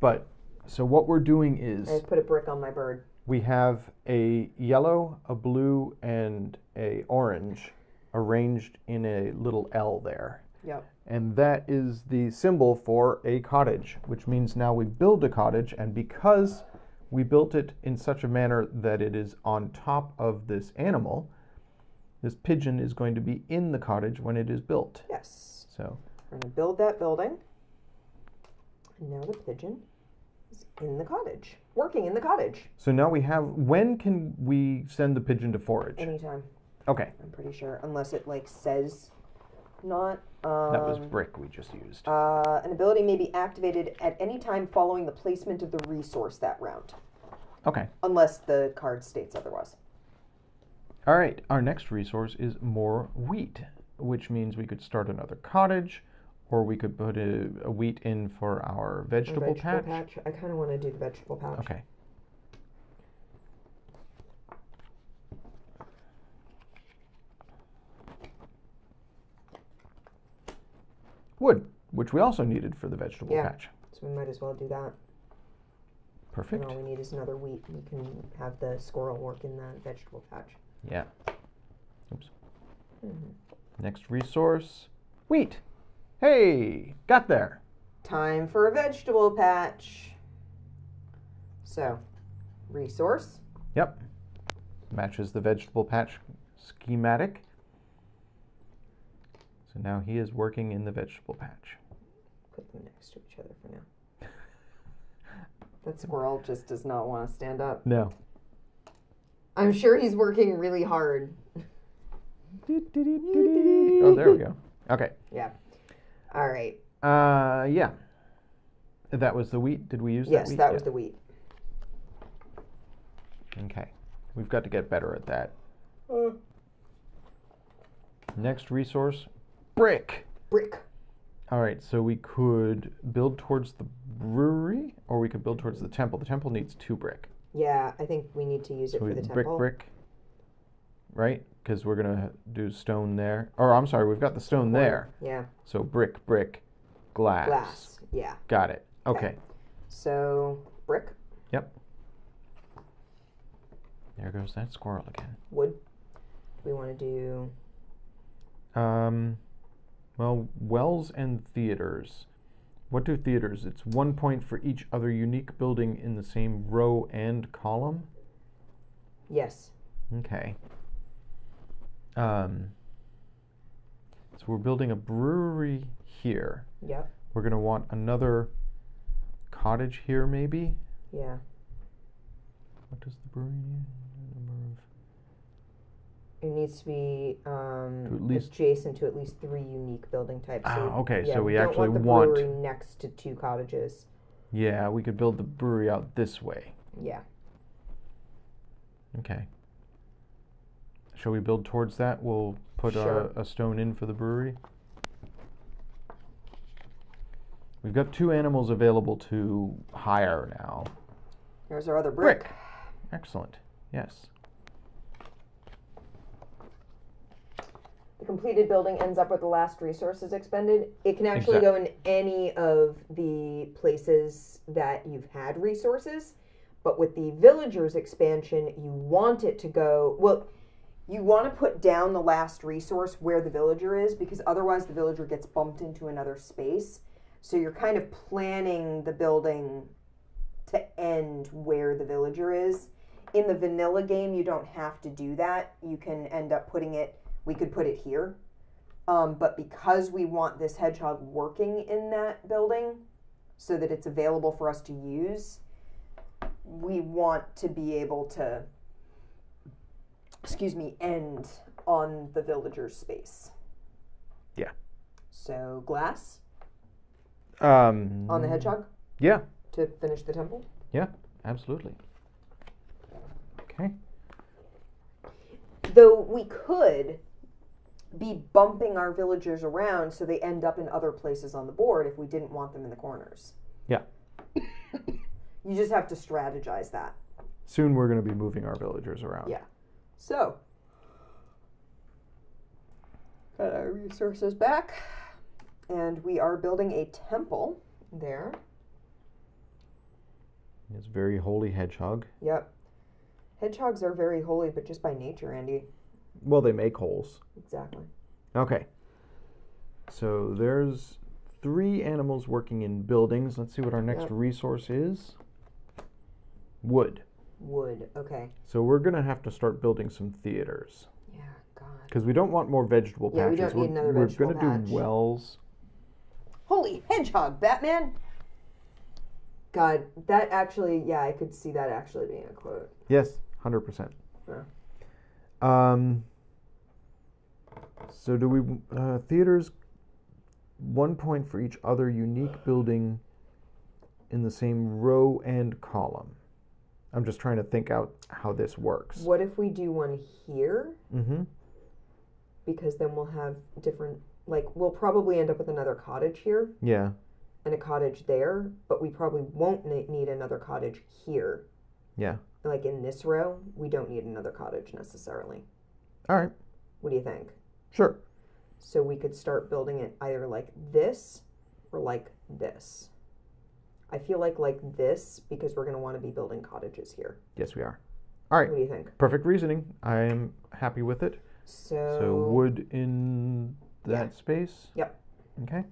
but so what we're doing is I put a brick on my bird. we have a yellow, a blue, and a orange arranged in a little L there. Yep. And that is the symbol for a cottage, which means now we build a cottage, and because we built it in such a manner that it is on top of this animal, this pigeon is going to be in the cottage when it is built. Yes. So, We're going to build that building. And now the pigeon is in the cottage, working in the cottage. so now we have. When can we send the pigeon to forage? Anytime, Okay, I'm pretty sure, unless it like says not. Um, that was brick we just used. Uh, an ability may be activated at any time following the placement of the resource that round, Okay. unless the card states otherwise. All right, our next resource is more wheat, which means we could start another cottage, or we could put a, a wheat in for our vegetable, patch. I kind of want to do the vegetable patch. Okay. Wood, which we also needed for the vegetable Yeah. patch. So we might as well do that. Perfect. And all we need is another wheat. We can have the squirrel work in the vegetable patch. Yeah. Oops. Mhm. Next resource wheat. Hey, got there. Time for a vegetable patch. So, resource. Yep. Matches the vegetable patch schematic. So now he is working in the vegetable patch. Put them next to each other for now. that squirrel just does not want to stand up. No. I'm sure he's working really hard. Oh, there we go. Okay. Yeah. All right. Uh, yeah. That was the wheat. Did we use Yes, that wheat? that was the wheat. Okay. We've got to get better at that. Next resource brick. Brick. All right, so we could build towards the brewery or we could build towards the temple. The temple needs two brick. Yeah, I think we need to use it So for the brick, temple. Brick, brick, right? Because we're going to do stone there. Or I'm sorry, we've got the stone there. Yeah. So brick, brick, glass. Glass. Yeah. Got it. Okay. Okay. So brick, Yep. There goes that squirrel again. wood. We want to do Um, well, wells and theaters. What do theaters? It's one point for each other unique building in the same row and column. yes. Okay. Um, so we're building a brewery here. Yep. We're going to want another cottage here, maybe. Yeah. What does the brewery need? It needs to be um, To at least- adjacent to at least three unique building types. Ah, So, okay, yeah, so we don't actually want the want- next to two cottages. Yeah, we could build the brewery out this way. Yeah. Okay. Shall we build towards that? We'll put Sure. a, a stone in for the brewery. We've got two animals available to hire now. Here's our other brick. Brick. Excellent. Yes. Completed building ends up where the last resources expended. It can actually go in any of the places that you've had resources, but with the villagers expansion, you want it to go well. You want to put down the last resource where the villager is because otherwise the villager gets bumped into another space. So you're kind of planning the building to end where the villager is. In the vanilla game, you don't have to do that. You can end up putting it we could put it here. Um, but because we want this hedgehog working in that building so that it's available for us to use, we want to be able to, excuse me, end on the villager's space. Yeah. So, glass Um, on the hedgehog Yeah, to finish the temple. yeah, absolutely. Okay. Though we could be bumping our villagers around so they end up in other places on the board if we didn't want them in the corners. Yeah. [coughs] You just have to strategize that. Soon we're going to be moving our villagers around. Yeah. So, got our resources back, and we are building a temple there. It's very holy hedgehog. Yep. Hedgehogs are very holy, but just by nature, Andy. Well, they make holes. Exactly. Okay. So there's three animals working in buildings. Let's see what our next Yep. resource is. Wood. Wood. Okay. So we're going to have to start building some theaters. Yeah. God. Because we don't want more vegetable Yeah, we patches. don't need we're another we're vegetable gonna do wells. Holy hedgehog, Batman! God, that actually, yeah, I could see that actually being a quote. Yes, hundred percent. Yeah. Um. So do we uh, theaters? One point for each other unique building in the same row and column. I'm just trying to think out how this works. What if we do one here? Mm-hmm. Because then we'll have different, like, we'll probably end up with another cottage here Yeah. and a cottage there, but we probably won't need another cottage here. Yeah. Like in this row, we don't need another cottage necessarily. All right. What do you think? Sure. So we could start building it either like this or like this. I feel like like this because we're going to want to be building cottages here. Yes, we are. All right. What do you think? Perfect reasoning. I am happy with it. So, So wood in that space. Yep. Okay.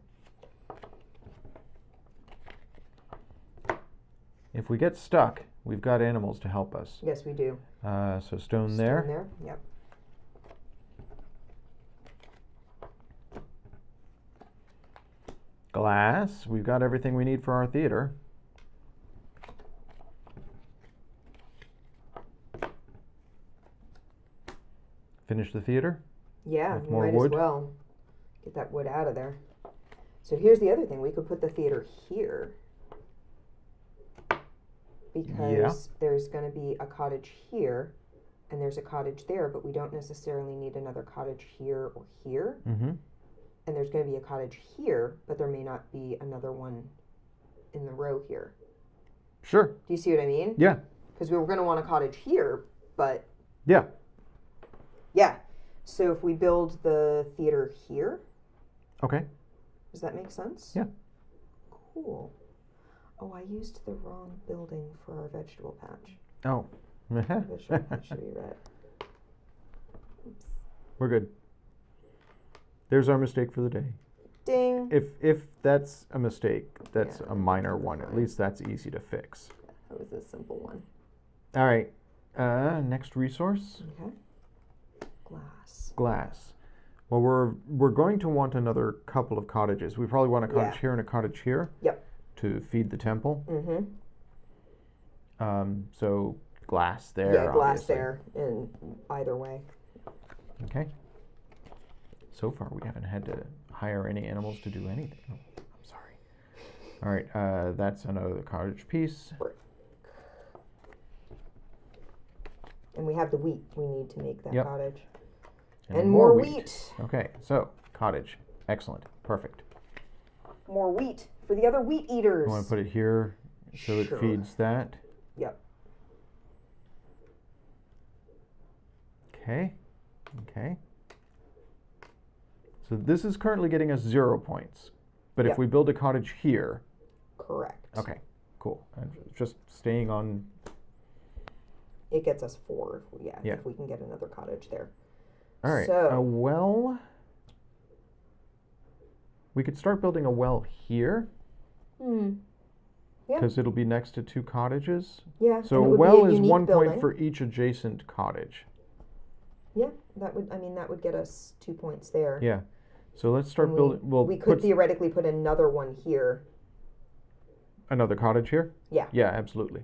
If we get stuck, we've got animals to help us. yes, we do. Uh, so stone, there. Stone there. there. Yep. Glass. We've got everything we need for our theater. Finish the theater. Yeah, more might wood? as well get that wood out of there. So here's the other thing: we could put the theater here because there's going to be a cottage here, and there's a cottage there, but we don't necessarily need another cottage here or here. Mm-hmm. And there's going to be a cottage here, but there may not be another one in the row here. Sure. Do you see what I mean? Yeah. Because we were going to want a cottage here, but Yeah. yeah. So if we build the theater here, Okay. Does that make sense? Yeah. Cool. Oh, I used the wrong building for our vegetable patch. Oh. [laughs] Vegetable patch should be red. Oops. We're good. There's our mistake for the day. Ding. If if that's a mistake, that's Yeah, a minor one. At least that's easy to fix. That was a simple one. All right. Uh, next resource, Okay. Glass. glass. Well, we're we're going to want another couple of cottages. We probably want a cottage Yeah. here and a cottage here. Yep. To feed the temple. Mm-hmm. Um, so glass there. yeah, glass obviously. there in either way. Okay. So far, we haven't had to hire any animals to do anything. Oh, I'm sorry. All right, uh, that's another cottage piece. And we have the wheat we need to make that Yep. cottage. And, more, wheat. Okay, so cottage, excellent, perfect. More wheat for the other wheat eaters. You want to put it here so Sure. it feeds that. Yep. Okay, okay. So this is currently getting us zero points, but if we build a cottage here, Correct. okay, cool. And just staying on. It gets us four. If we, yeah, Yeah. If we can get another cottage there. All right, So- a well. We could start building a well here Hmm. Yeah. because it'll be next to two cottages. Yeah. So a it would be well a is one building. point for each adjacent cottage. Yeah, that would. I mean, that would get us two points there. Yeah. So let's start And building. We'll we could theoretically put another one here. another cottage here. Yeah. Yeah, absolutely.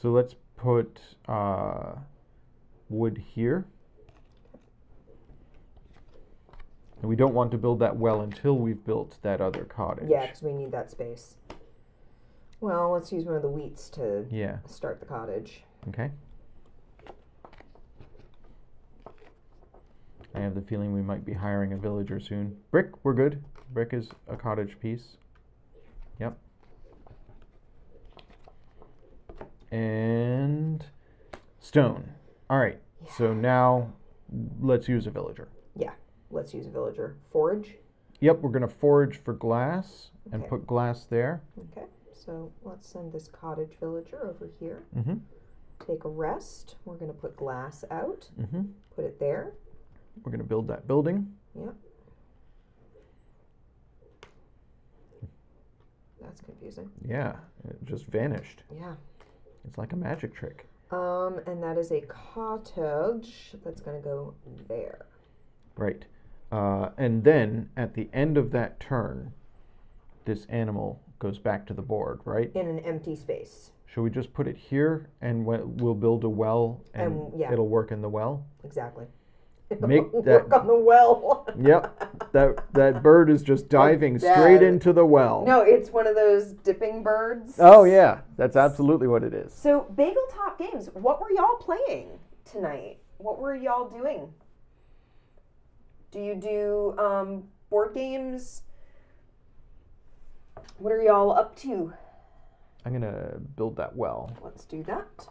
So let's put uh, wood here. And we don't want to build that well until we've built that other cottage. Yeah, because we need that space. Well, let's use one of the wheats to Yeah. start the cottage. Okay. I have the feeling we might be hiring a villager soon. Brick, we're good. Brick is a cottage piece. Yep. And stone. All right. So now let's use a villager. Yeah. Let's use a villager. Forage. Yep, we're going to forage for glass and put glass there. Okay, so let's send this cottage villager over here. Mm -hmm. Take a rest. We're going to put glass out. Mm -hmm. Put it there. We're going to build that building. Yeah. That's confusing. Yeah, it just vanished. Yeah. It's like a magic trick. Um, and that is a cottage that's going to go there. Right. Uh, and then at the end of that turn, this animal goes back to the board, right? In an empty space. Should we just put it here and we- we'll build a well and Um, yeah. it'll work in the well? Exactly. Make Work [laughs] that- on the well. [laughs] Yep. That that bird is just diving straight into the well. No, it's one of those dipping birds. Oh yeah, that's absolutely what it is. So, Bagel Top Games, what were y'all playing tonight? What were y'all doing? Do you do um, board games? What are y'all up to? I'm gonna build that well. Let's do that.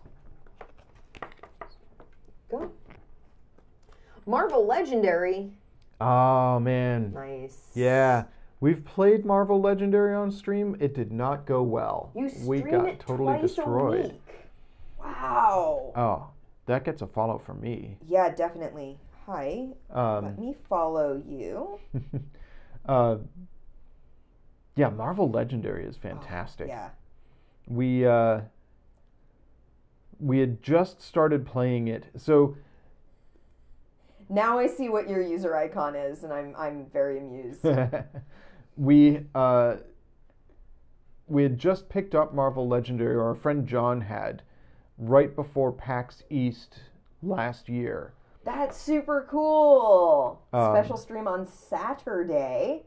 Go. Marvel Legendary. Oh man. Nice. Yeah. We've played Marvel Legendary on stream. It did not go well. You we got it totally twice destroyed. A week. Wow. Oh, that gets a follow from me. Yeah, definitely. Hi. Let Um, me follow you. [laughs] uh, yeah, Marvel Legendary is fantastic. Yeah. We uh, we had just started playing it, so Now I see what your user icon is, and I'm I'm very amused. [laughs] we uh, we had just picked up Marvel Legendary, or our friend John had, right before PAX East last year. That's super cool. Um, Special stream on Saturday,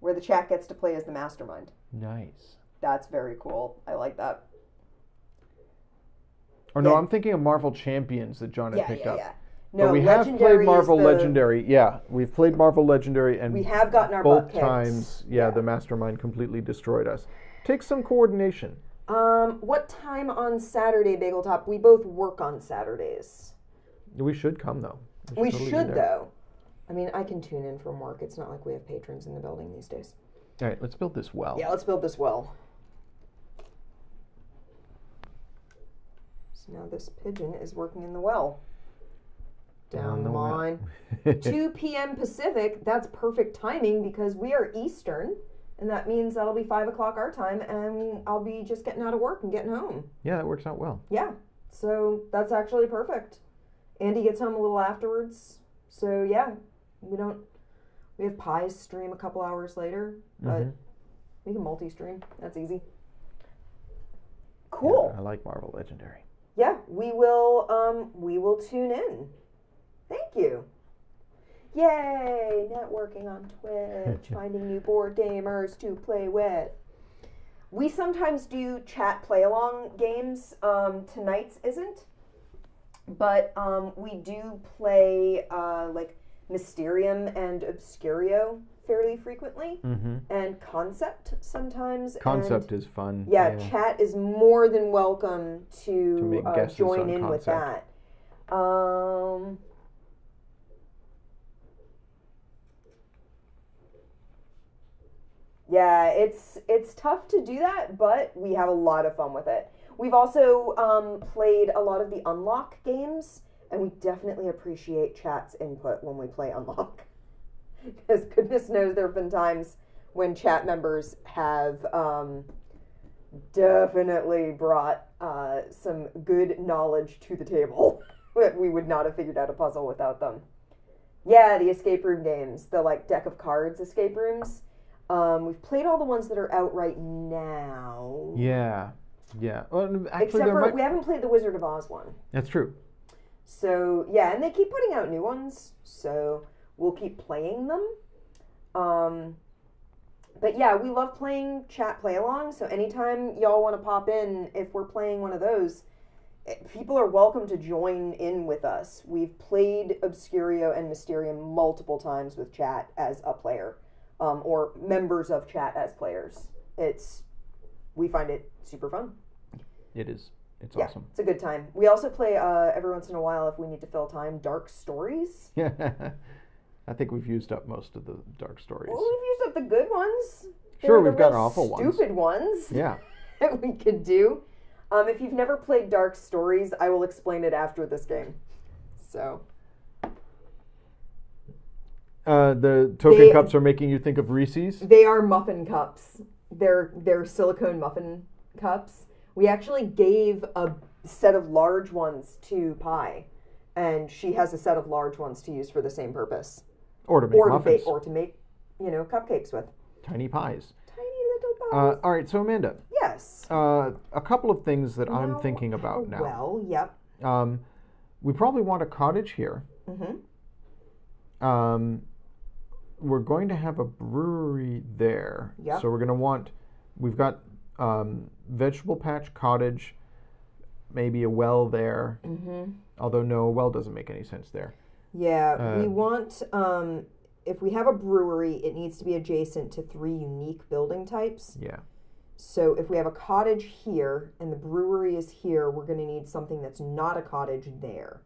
where the chat gets to play as the mastermind. Nice. That's very cool. I like that. Or no, Yeah. I'm thinking of Marvel Champions that John had Yeah, picked yeah, up. Yeah. But No, we have played Marvel the- Legendary. Yeah, we've played Marvel Legendary, and We have gotten our both times, yeah, the Mastermind completely destroyed us. Takes some coordination. Um, what time on Saturday, Bagel Top? We both work on Saturdays. We should come though. We totally be should though. I mean, I can tune in from work. It's not like we have patrons in the building these days. All right, let's build this well. Yeah, let's build this well. So now this pigeon is working in the well. Down, the well. line. [laughs] 2 p.m. Pacific, that's perfect timing because we are Eastern, and that means that'll be 5 o'clock our time, and I'll be just getting out of work and getting home. yeah, that works out well. Yeah, so that's actually perfect. Andy gets home a little afterwards, so yeah, we don't. We have pies stream a couple hours later, but Mhm. we can multi-stream. That's easy. Yeah, Cool. I like Marvel Legendary. Yeah, we will. Um, we will tune in. Thank you. Yay! Networking on Twitch, [laughs] finding new board gamers to play with. We sometimes do chat play along games. Um, tonight's isn't, but um, we do play uh, like Mysterium and Obscurio fairly frequently, Mm-hmm. and Concept sometimes. and- Concept is fun. yeah, chat is more than welcome to, To uh, join in with that. Um, yeah, it's it's tough to do that, but we have a lot of fun with it. We've also um, played a lot of the Unlock games, and we definitely appreciate chat's input when we play Unlock. [laughs] Because goodness knows there have been times when chat members have um, definitely brought uh, some good knowledge to the table [laughs] that we would not have figured out a puzzle without them. Yeah, the escape room games, the like deck of cards escape rooms. Um, we've played all the ones that are out right now. Yeah, yeah. Well, actually, Except for might. we haven't played the Wizard of Oz one. That's true. So yeah, and they keep putting out new ones, so we'll keep playing them. Um, but yeah, we love playing chat play along. So anytime y'all want to pop in, if we're playing one of those, eh, people are welcome to join in with us. We've played Obscurio and Mysterium multiple times with chat as a player, um, or members of chat as players. It's we find it super fun. It is. It's Yeah, awesome. it's a good time. We also play uh, every once in a while if we need to fill time. Dark stories. Yeah. [laughs] I think we've used up most of the dark stories. Well, we've used up the good ones. They Sure, we've got awful ones. Stupid ones. Yeah. [laughs] that we could do. Um, if you've never played Dark Stories, I will explain it after this game. So Uh, the token They- cups are making you think of Reese's. they are muffin cups. They're they're silicone muffin cups. We actually gave a set of large ones to Pie, and she has a set of large ones to use for the same purpose, Or to make or to muffins. bake, or to make, you know, cupcakes with. Tiny pies. Tiny little Uh, pies. all right, so Amanda, yes. uh, a couple of things that I'm thinking about now. Well, yep. Um, we probably want a cottage here. Mm-hmm. Um, we're going to have a brewery there. Yep. So we're going to want, we've got um, vegetable patch cottage, maybe a well there. Mm-hmm. Although no, a well doesn't make any sense there. Yeah, we Uh, want um if we have a brewery, it needs to be adjacent to three unique building types. Yeah. So if we have a cottage here and the brewery is here, we're going to need something that's not a cottage there.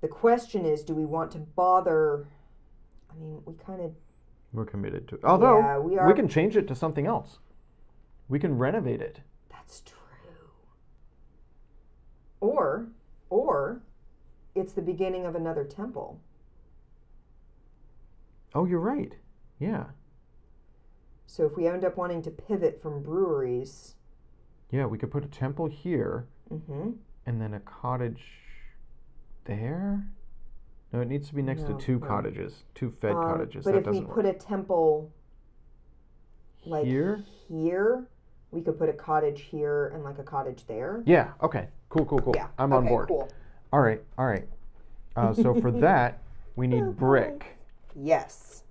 The question is, do we want to bother I mean, we kind of We're committed to. it. Although Yeah, we we, can change it to something else. We can renovate it. that's true. Or or it's the beginning of another temple. Oh, you're right. Yeah. So if we end up wanting to pivot from breweries, Yeah, we could put a temple here mhm. and then a cottage there. No, it needs to be next No, to two no. cottages, two fed Um, cottages. But that if we put a temple like Here? here, we could put a cottage here and like a cottage there. Yeah. Okay. Cool. Cool. Cool. Yeah, I'm on board. Cool. All right. All right. Uh, so for [laughs] that, we need brick. Yes.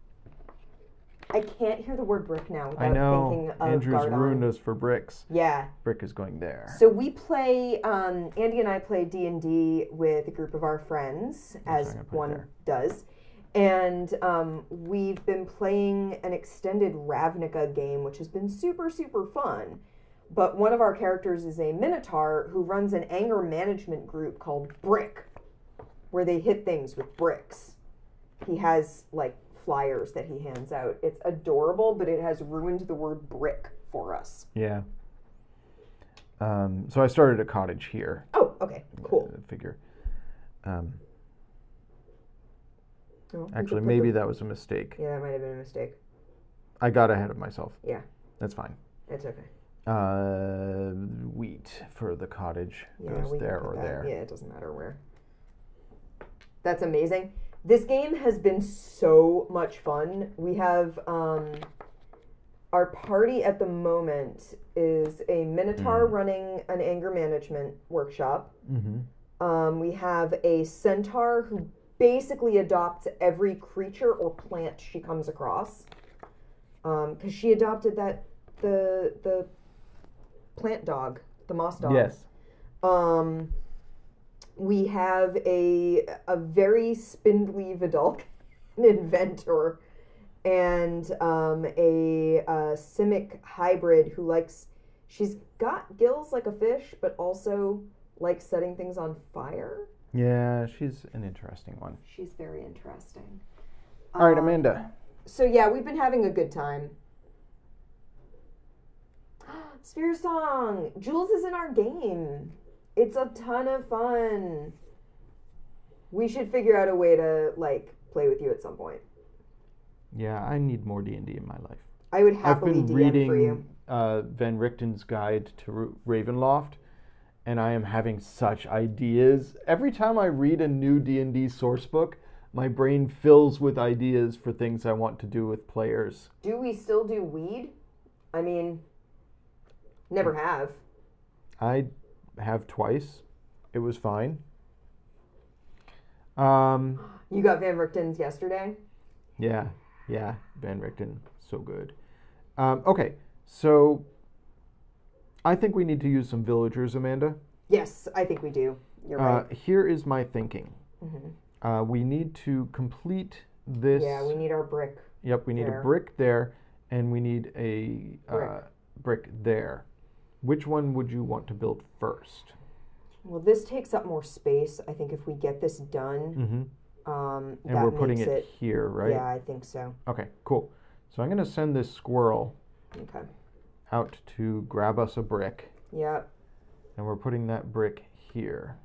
I can't hear the word brick now without I know. thinking of Andrew's Gardon. ruined us for bricks. Yeah. Brick is going there. So we play. Um, Andy and I play D and D with a group of our friends, as I'm gonna put it one does, and um, we've been playing an extended Ravnica game, which has been super super fun. But one of our characters is a Minotaur who runs an anger management group called Brick, where they hit things with bricks. He has like flyers that he hands out. It's adorable, but it has ruined the word brick for us. yeah. Um, so I started a cottage here. Oh, okay, cool. uh, figure. Um, Oh, actually, maybe the- that was a mistake. Yeah, that might have been a mistake. I got ahead of myself. Yeah. That's fine. It's okay. Uh, wheat for the cottage Yeah, goes there or that- there. Yeah, it doesn't matter where. That's amazing. This game has been so much fun. We have um, our party at the moment is a Minotaur Mm. running an anger management workshop. Mm-hmm. Um, we have a centaur who basically adopts every creature or plant she comes across. Because she adopted that the the plant dog, the moss dog. Yes. Um, we have a a very spindly Vedalken, an inventor, and um, a, uh Simic hybrid who likes. She's got gills like a fish, but also likes setting things on fire. Yeah, she's an interesting one. She's very interesting. All right, Um, Amanda. So yeah, we've been having a good time. [gasps] Sphere Song! Jules is in our game. It's a ton of fun. We should figure out a way to like play with you at some point. Yeah, I need more D and D in my life. I would I've happily been DM reading for you. uh, Van Richten's Guide to Ra- Ravenloft, and I am having such ideas. Every time I read a new D and D source book, my brain fills with ideas for things I want to do with players. Do we still do weed? I mean, never have. I have twice. It was fine. Um, You got Van Richten's yesterday. yeah, yeah, Van Richten, so good. Um, okay, so I think we need to use some villagers, Amanda. Yes, I think we do. You're Uh, right. here is my thinking. Mhm. Uh, we need to complete this. Yeah, we need our brick. Yep, we need there. a brick there, and we need a Brick. Uh, brick there. Which one would you want to build first? Well, this takes up more space. I think if we get this done, Mm-hmm. um, And that we're putting makes it, here, right? Yeah, I think so. Okay, cool. So I'm going to send this squirrel Okay. out to grab us a brick, Yep. and we're putting that brick here.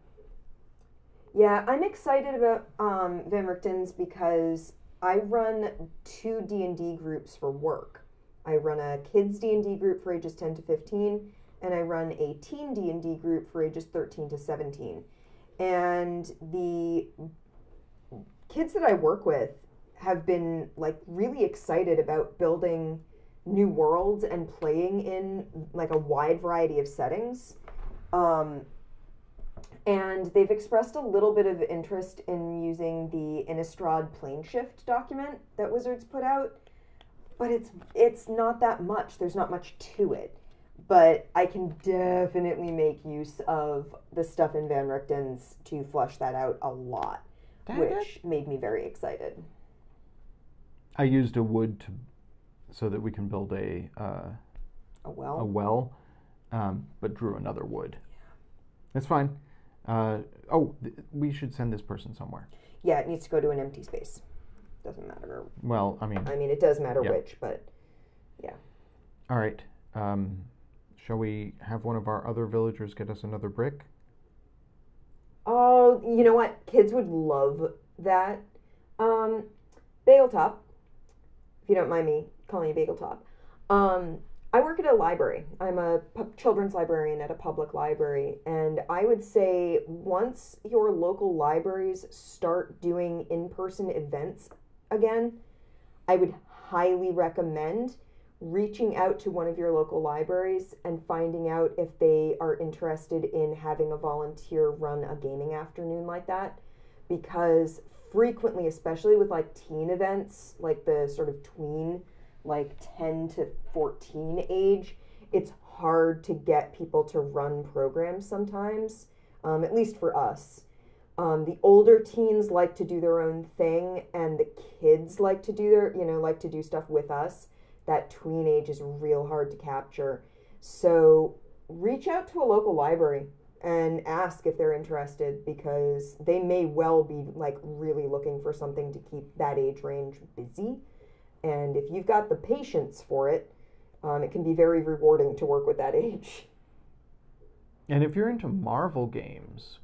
Yeah, I'm excited about um, Van Richten's because I run two D and D groups for work. I run a kids D and D group for ages 10 to 15, and I run a teen D and D group for ages 13 to 17. And the kids that I work with have been like really excited about building new worlds and playing in like a wide variety of settings. Um, and they've expressed a little bit of interest in using the Innistrad plane shift document that Wizards put out, but it's it's not that much. There's not much to it. But I can definitely make use of the stuff in Van Richten's to flush that out a lot, which made me very excited. I used a wood to, so that we can build a uh, a well. A well, um, but drew another wood. That's fine. Uh, oh, th- we should send this person somewhere. Yeah, it needs to go to an empty space. Doesn't matter. Well, I mean, I mean, it does matter Yeah. which, but yeah. all right. Um, shall we have one of our other villagers get us another brick? Oh, you know what? Kids would love that. Um, Bagel Top, if you don't mind me calling you Bagel Top. Um, I work at a library. I'm a pu- children's librarian at a public library, and I would say once your local libraries start doing in-person events again, I would highly recommend reaching out to one of your local libraries and finding out if they are interested in having a volunteer run a gaming afternoon like that. Because frequently especially with like teen events like the sort of tween like 10 to 14 age it's hard to get people to run programs sometimes um, at least for us. Um, the older teens like to do their own thing and the kids like to do their you know like to do stuff with us that tween age is real hard to capture. So reach out to a local library and ask if they're interested because they may well be like really looking for something to keep that age range busy. And if you've got the patience for it, um, it can be very rewarding to work with that age. And if you're into Marvel games,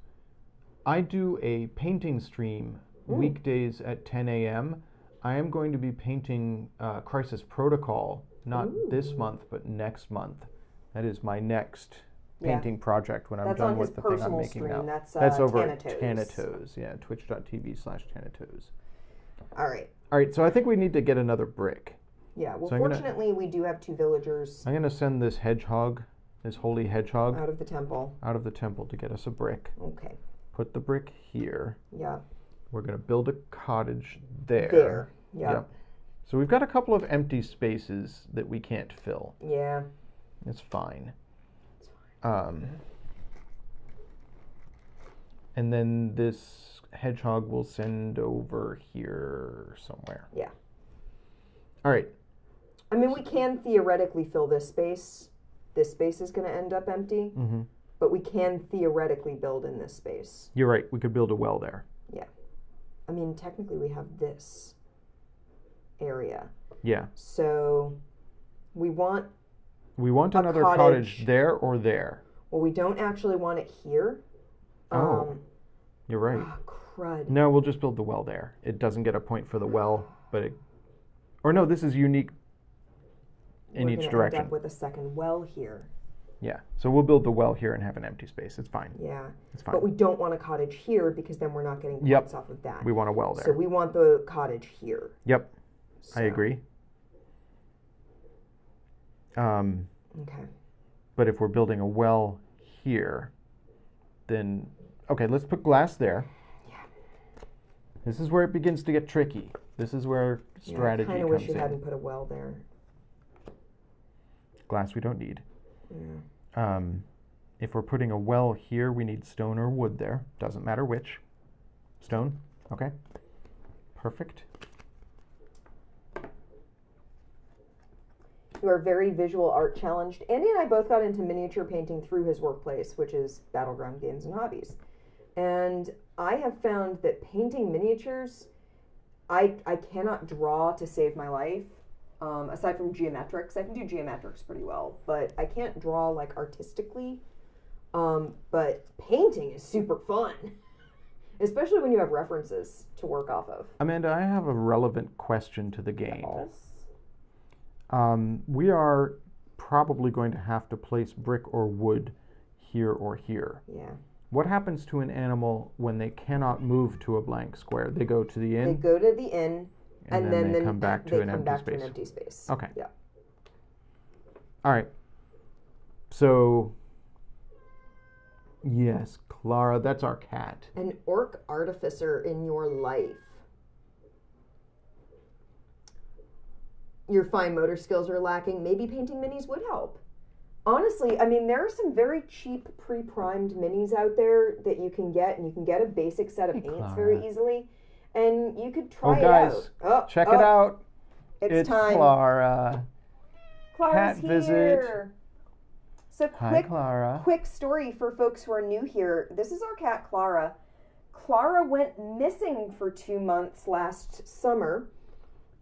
I do a painting stream weekdays at 10 a.m. I am going to be painting uh, Crisis Protocol, not this month, but next month. That is my next Yeah. painting project when I'm That's done with the thing I'm making stream. now. That's, uh, That's over Tanatos. at Tanatos, yeah, twitch.tv slash Tanatos. All right. All right, so I think we need to get another brick. Yeah. Well, So I'm gonna- fortunately, we do have two villagers I'm going to send this hedgehog, this holy hedgehog, out of the temple. out of the temple to get us a brick. Okay. Put the brick here. Yeah. We're going to build a cottage there. There. Yeah. Yep. So we've got a couple of empty spaces that we can't fill. Yeah. It's fine. Um, and then this hedgehog will send over here somewhere. Yeah. All right. I mean, we can theoretically fill this space. This space is going to end up empty, mm-hmm. but we can theoretically build in this space. You're right. We could build a well there. Yeah. I mean, technically, we have this area. Yeah. So we want, We want another cottage. cottage. there or there. well, we don't actually want it here. Oh. Um, You're right. ah, crud. No, we'll just build the well there. It doesn't get a point for the well, but it. Or no, this is unique in We're each direction. End up with a second well here. Yeah. So we'll build the well here and have an empty space. It's fine. Yeah. It's fine. But we don't want a cottage here because then we're not getting Yep. points off of that. we want a well there. So we want the cottage here. yep. I agree. Um, Okay. but if we're building a well here, then okay, let's put glass there. Yeah. This is where it begins to get tricky. This is where Yeah, strategy I kind of wish you in. hadn't put a well there. Glass we don't need. Yeah. Um, if we're putting a well here, we need stone or wood there. Doesn't matter which. Stone, okay. Perfect. You are very visual art challenged. Andy and I both got into miniature painting through his workplace, which is Battleground Games and Hobbies. And I have found that painting miniatures, I, I cannot draw to save my life. Um, aside from geometrics, I can do geometrics pretty well, but I can't draw like artistically. Um, but painting is super fun, [laughs] especially when you have references to work off of. Amanda, I have a relevant question to the game. Um, we are probably going to have to place brick or wood here or here. Yeah. What happens to an animal when they cannot move to a blank square? They go to the end. They go to the inn, and, and, then, then, they then come back to they an come empty back space. to an empty space. Okay. Yeah. All right. So, yes, Clara, that's our cat. An orc artificer in your life. Your fine motor skills are lacking. Maybe painting minis would help. Honestly, I mean, there are some very cheap pre primed minis out there that you can get, and you can get a basic set of Hey, paints Clara. very easily. And you could Oh, try guys, it out. Oh, Check oh, it out. It's, time. Clara. Clara's Cat visit. here. So Hi, quick Clara. quick story for folks who are new here. This is our cat Clara. Clara went missing for two months last summer.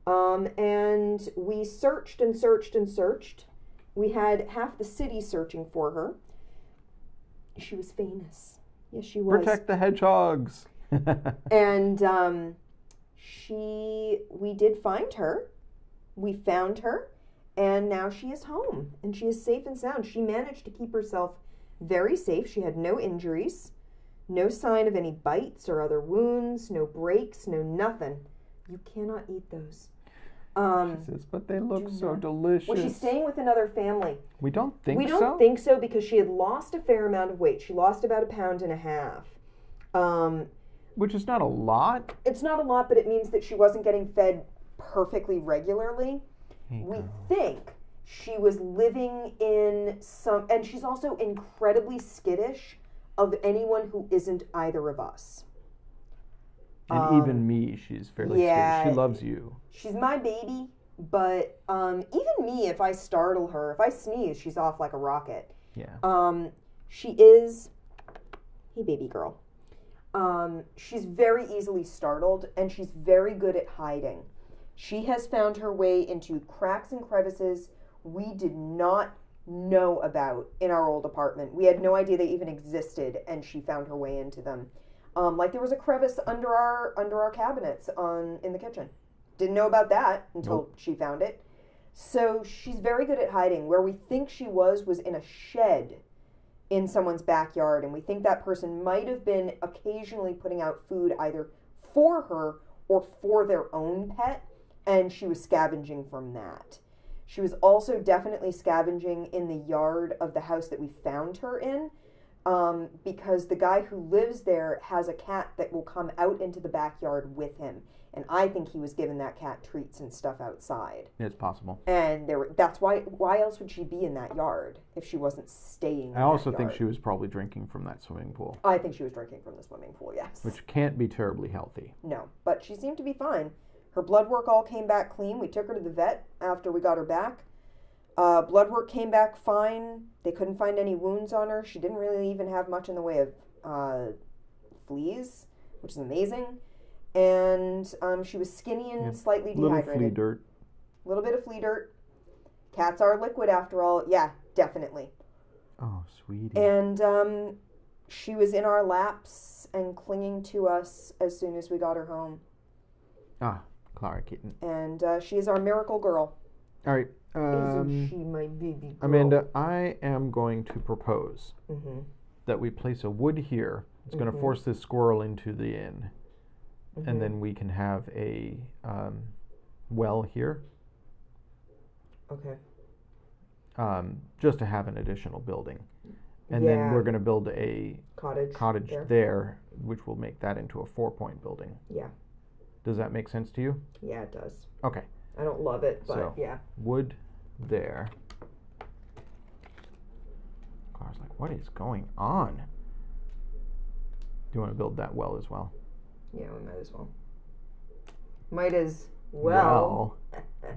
Um, and we searched and searched and searched. We had half the city searching for her. She was famous. Yes, she was. Protect the hedgehogs. [laughs] And um, she, we did find her. We found her, and now she is home and she is safe and sound. She managed to keep herself very safe. She had no injuries, no sign of any bites or other wounds, no breaks, no nothing. You cannot eat those. Um, She says, but they look so not- delicious. was she staying with another family? we don't think we don't so. think so because she had lost a fair amount of weight. She lost about a pound and a half. Um, Which is not a lot. it's not a lot, but it means that she wasn't getting fed perfectly regularly. Hey, We girl. think she was living in some, and she's also incredibly skittish of anyone who isn't either of us. And Um, even me, she's fairly yeah. scared. She loves you. She's my baby, but um, even me, if I startle her, if I sneeze, she's off like a rocket. Yeah. Um, she is, hey, baby girl. Um, she's very easily startled and she's very good at hiding. She has found her way into cracks and crevices we did not know about in our old apartment. We had no idea they even existed, and she found her way into them. Um, like there was a crevice under our under our cabinets on in the kitchen. Didn't know about that until she found it. So she's very good at hiding. Where we think she was was in a shed in someone's backyard, and we think that person might have been occasionally putting out food either for her or for their own pet, and she was scavenging from that. She was also definitely scavenging in the yard of the house that we found her in, um, because the guy who lives there has a cat that will come out into the backyard with him, and I think he was giving that cat treats and stuff outside. It's possible. And there, were- that's why. Why else would she be in that yard if she wasn't staying? In I also think she was probably drinking from that swimming pool, I think she was drinking from the swimming pool. Yes. which can't be terribly healthy. No, but she seemed to be fine. Her blood work all came back clean. We took her to the vet after we got her back. Uh, blood work came back fine. They couldn't find any wounds on her. She didn't really even have much in the way of uh, fleas, which is amazing. And um, she was skinny and Yeah, slightly Little dehydrated. flea dirt. A little bit of flea dirt. Cats are liquid after all. Yeah, definitely. Oh, sweetie. And um, she was in our laps and clinging to us as soon as we got her home. ah, Clara kitten. And uh, she is our miracle girl. All right. Isn't Um, she my baby girl? Amanda, I am going to propose Mm-hmm. that we place a wood here. It's going to force this squirrel into the inn, Mm-hmm. and then we can have a um, well here, Okay. um, just to have an additional building. And then we're going to build a Cottage. cottage there. there, which will make that into a four-point building. Yeah. Does that make sense to you? Yeah, it does. Okay. I don't love it, but So. yeah. Wood there. Clara's like, what is going on? Do you want to build that well as well? Yeah, we might as well. Might as well.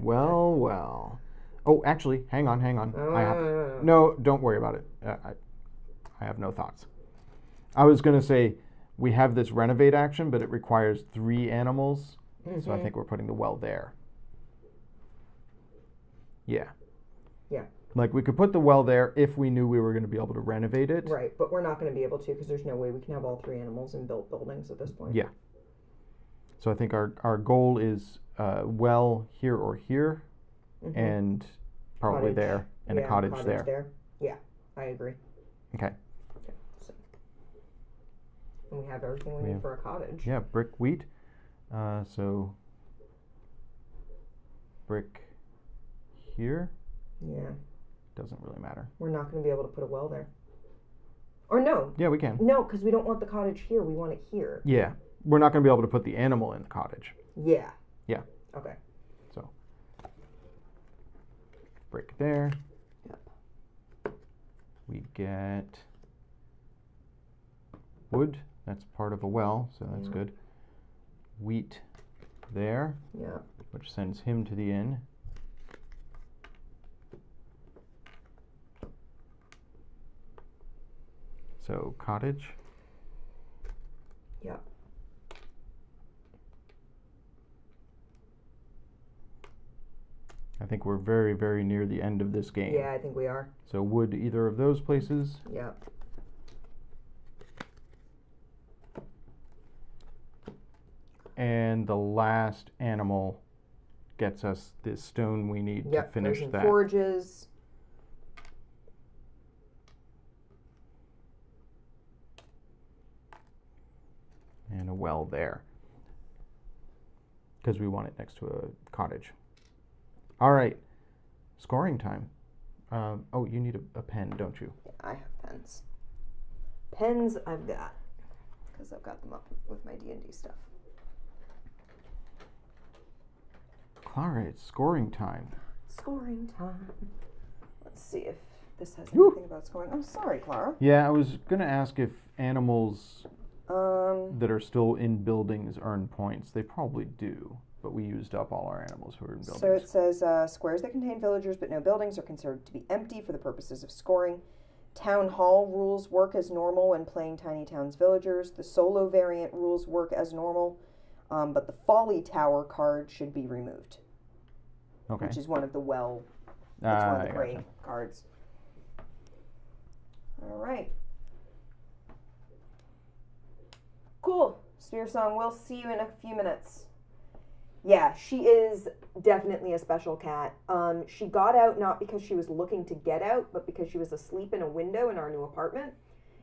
Well, well, well. Oh, actually, hang on, hang on. I have Uh, no. Don't worry about it. Uh, I, I have no thoughts. I was gonna say we have this renovate action, but it requires three animals, so I mhm. think we're putting the well there. Yeah. Yeah. Like we could put the well there if we knew we were going to be able to renovate it. Right, but we're not going to be able to because there's no way we can have all three animals in built buildings at this point. Yeah. So I think our our goal is uh, well here or here, Mhm. and probably Cottage. there, and Yeah, a cottage, there. Yeah, I agree. Okay. So. And we have everything we We need have- for a cottage. Yeah, brick wheat. Uh, so brick here Yeah, doesn't really matter. we're not going to be able to put a well there. Or no, Yeah, we can. no, because we don't want the cottage here. We want it here. Yeah, we're not going to be able to put the animal in the cottage. Yeah. Yeah. Okay. So break there. Yep. We get wood. That's part of a well, so that's Yeah. good. Wheat there, Yeah. which sends him to the inn. So cottage. Yep. I think we're very, very near the end of this game. Yeah, I think we are. So would either of those places. Yeah. And the last animal gets us the stone we need Yep. to finish that. Forges. and a well there because we want it next to a cottage. All right, scoring time. Um, oh, you need a, a pen, don't you? Yeah, I have pens. Pens I've got because I've got them up with my D and D stuff. Clara, it's scoring time. Scoring time. Let's see if this has anything about scoring. I'm sorry, Clara. Yeah, I was gonna ask if animals Um, that are still in buildings earn points. They probably do, but we used up all our animals who were in buildings. so it says uh, squares that contain villagers but no buildings are considered to be empty for the purposes of scoring. Town hall rules work as normal when playing Tiny Towns villagers. The solo variant rules work as normal, um, but the Folly Tower card should be removed, okay. which is one of the well It's Ah, one of I the great cards. All right. Cool. Sphere Song, we'll see you in a few minutes. Yeah, she is definitely a special cat. Um, she got out not because she was looking to get out, but because she was asleep in a window in our new apartment.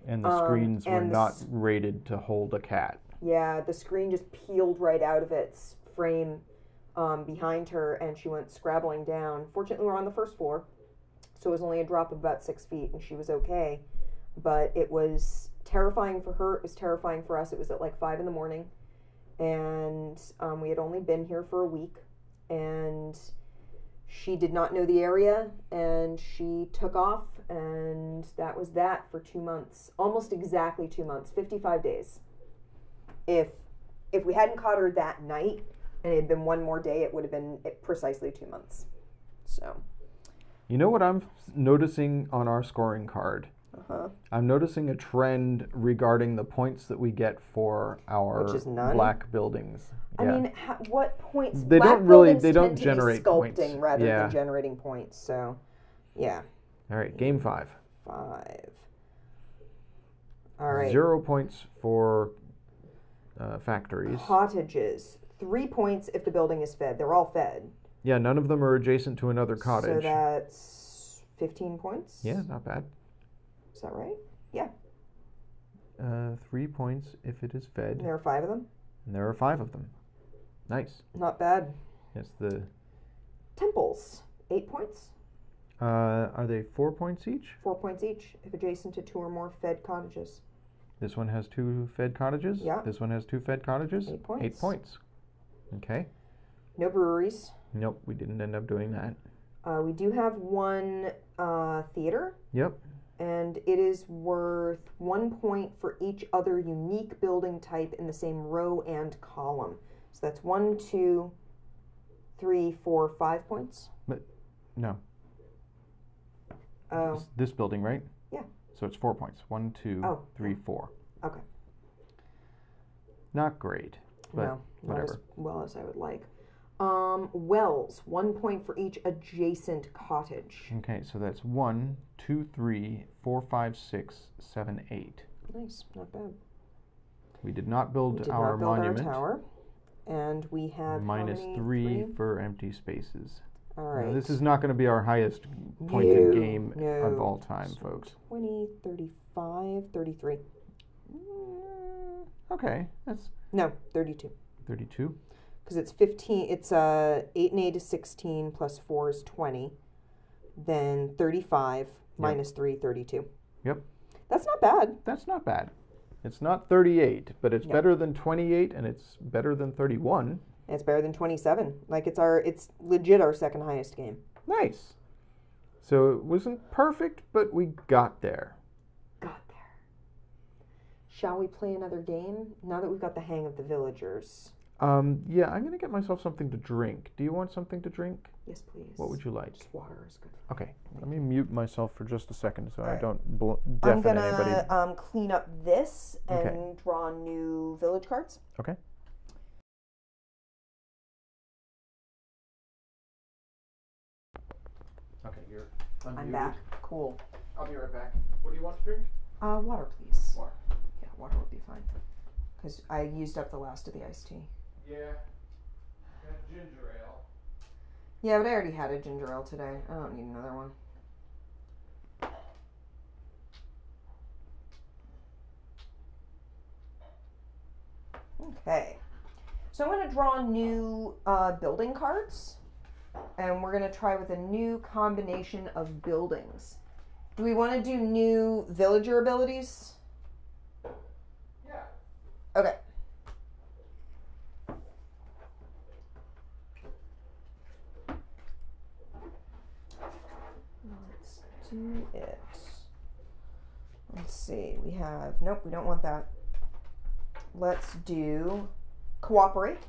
And the um, screens were the not s- rated to hold a cat. Yeah, the screen just peeled right out of its frame um, behind her, and she went scrabbling down. Fortunately, we're on the first floor, so it was only a drop of about six feet, and she was okay. But it was terrifying for her. It was terrifying for us. It was at like five in the morning, and um, we had only been here for a week, and she did not know the area, and she took off, and that was that for two months, almost exactly two months, fifty-five days if if we hadn't caught her that night and it had been one more day, it would have been precisely two months. So, You know what I'm noticing on our scoring card? Uh-huh. I'm noticing a trend regarding the points that we get for our Which is none? black buildings. I Yeah. mean, ha- what points? They black don't really- they don't tend to be generate sculpting points. rather Yeah. than generating points. So, yeah, All right, game five. five. All right. Zero points for uh, factories. Cottages. Three points if the building is fed. They're all fed. Yeah, none of them are adjacent to another cottage. So that's fifteen points. yeah, not bad. Is that right? Yeah. Uh, three points if it is fed, There are five of them. and there are five of them. Nice. Not bad. Yes, the Temples. Eight points. uh, are they four points each? Four points each if adjacent to two or more fed cottages. This one has two fed cottages. Yeah. This one has two fed cottages. Eight points. Eight points. Okay. No breweries. Nope, we didn't end up doing that. Uh, we do have one uh, theater. Yep. And it is worth one point for each other unique building type in the same row and column. So that's one, two, three, four, five points. But no. Oh, This, this building, right? Yeah. So it's four points. One, two, Oh, three, four. okay. Not great. But no, not as well as I would like. Um, wells, one point for each adjacent cottage. Okay, so that's one, two, three, four, five, six, seven, eight. Nice, not bad. We did not build We did our not build monument. our tower, and we have how many? three, for empty spaces. All Now, this is not going to be our highest pointed No, game of all time, folks. 20, 35, 33. Mm, Okay, that's No, 32. 32. Because it's 15, it's uh, 8 and 8 is 16, plus 4 is 20. Then 35 minus 3, 32. Yep. That's not bad. That's not bad. It's not 38, but it's Yeah. better than 28 and it's better than 31. And it's better than 27. Like it's our, it's legit our second highest game. Nice. So it wasn't perfect, but we got there. Got there. Shall we play another game? Now that we've got the hang of the villagers. Um, yeah, I'm going to get myself something to drink. Do you want something to drink? Yes, please. What would you like? Just water is good. Okay, let me mute myself for just a second so I Alright. don't bl- I'm gonna anybody. um, clean up this and Okay. draw new village cards. Okay. Okay, you're. I'm back. Cool. I'll be right back. What do you want to drink? Uh, water, please. Water. Yeah, water would be fine. Because I used up the last of the iced tea. Yeah. Got ginger ale. Yeah, but I already had a ginger ale today. I don't need another one. Okay. So I'm going to draw new uh, building cards. And we're going to try with a new combination of buildings. Do we want to do new villager abilities? Yeah. Okay. Let's do it. Let's see. We have nope. We don't want that. Let's do cooperate.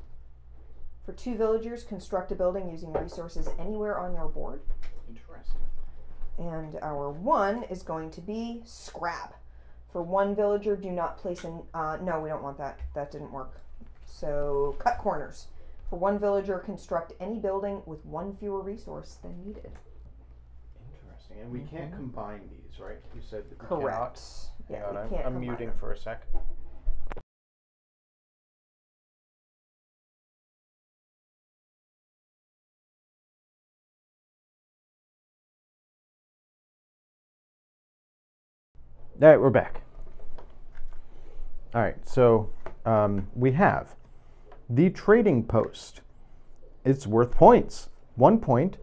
For two villagers, construct a building using resources anywhere on your board. Interesting. And our one is going to be scrap. For one villager, do not place an. Uh, no, we don't want that. That didn't work. So cut corners. For one villager, construct any building with one fewer resource than needed. And we can't combine these, right? You said that we Correct. cannot. Yeah, Hang on, we I'm, can't I'm combine muting them. for a sec. All right, we're back. All right, so um, we have the trading post. It's worth points. One point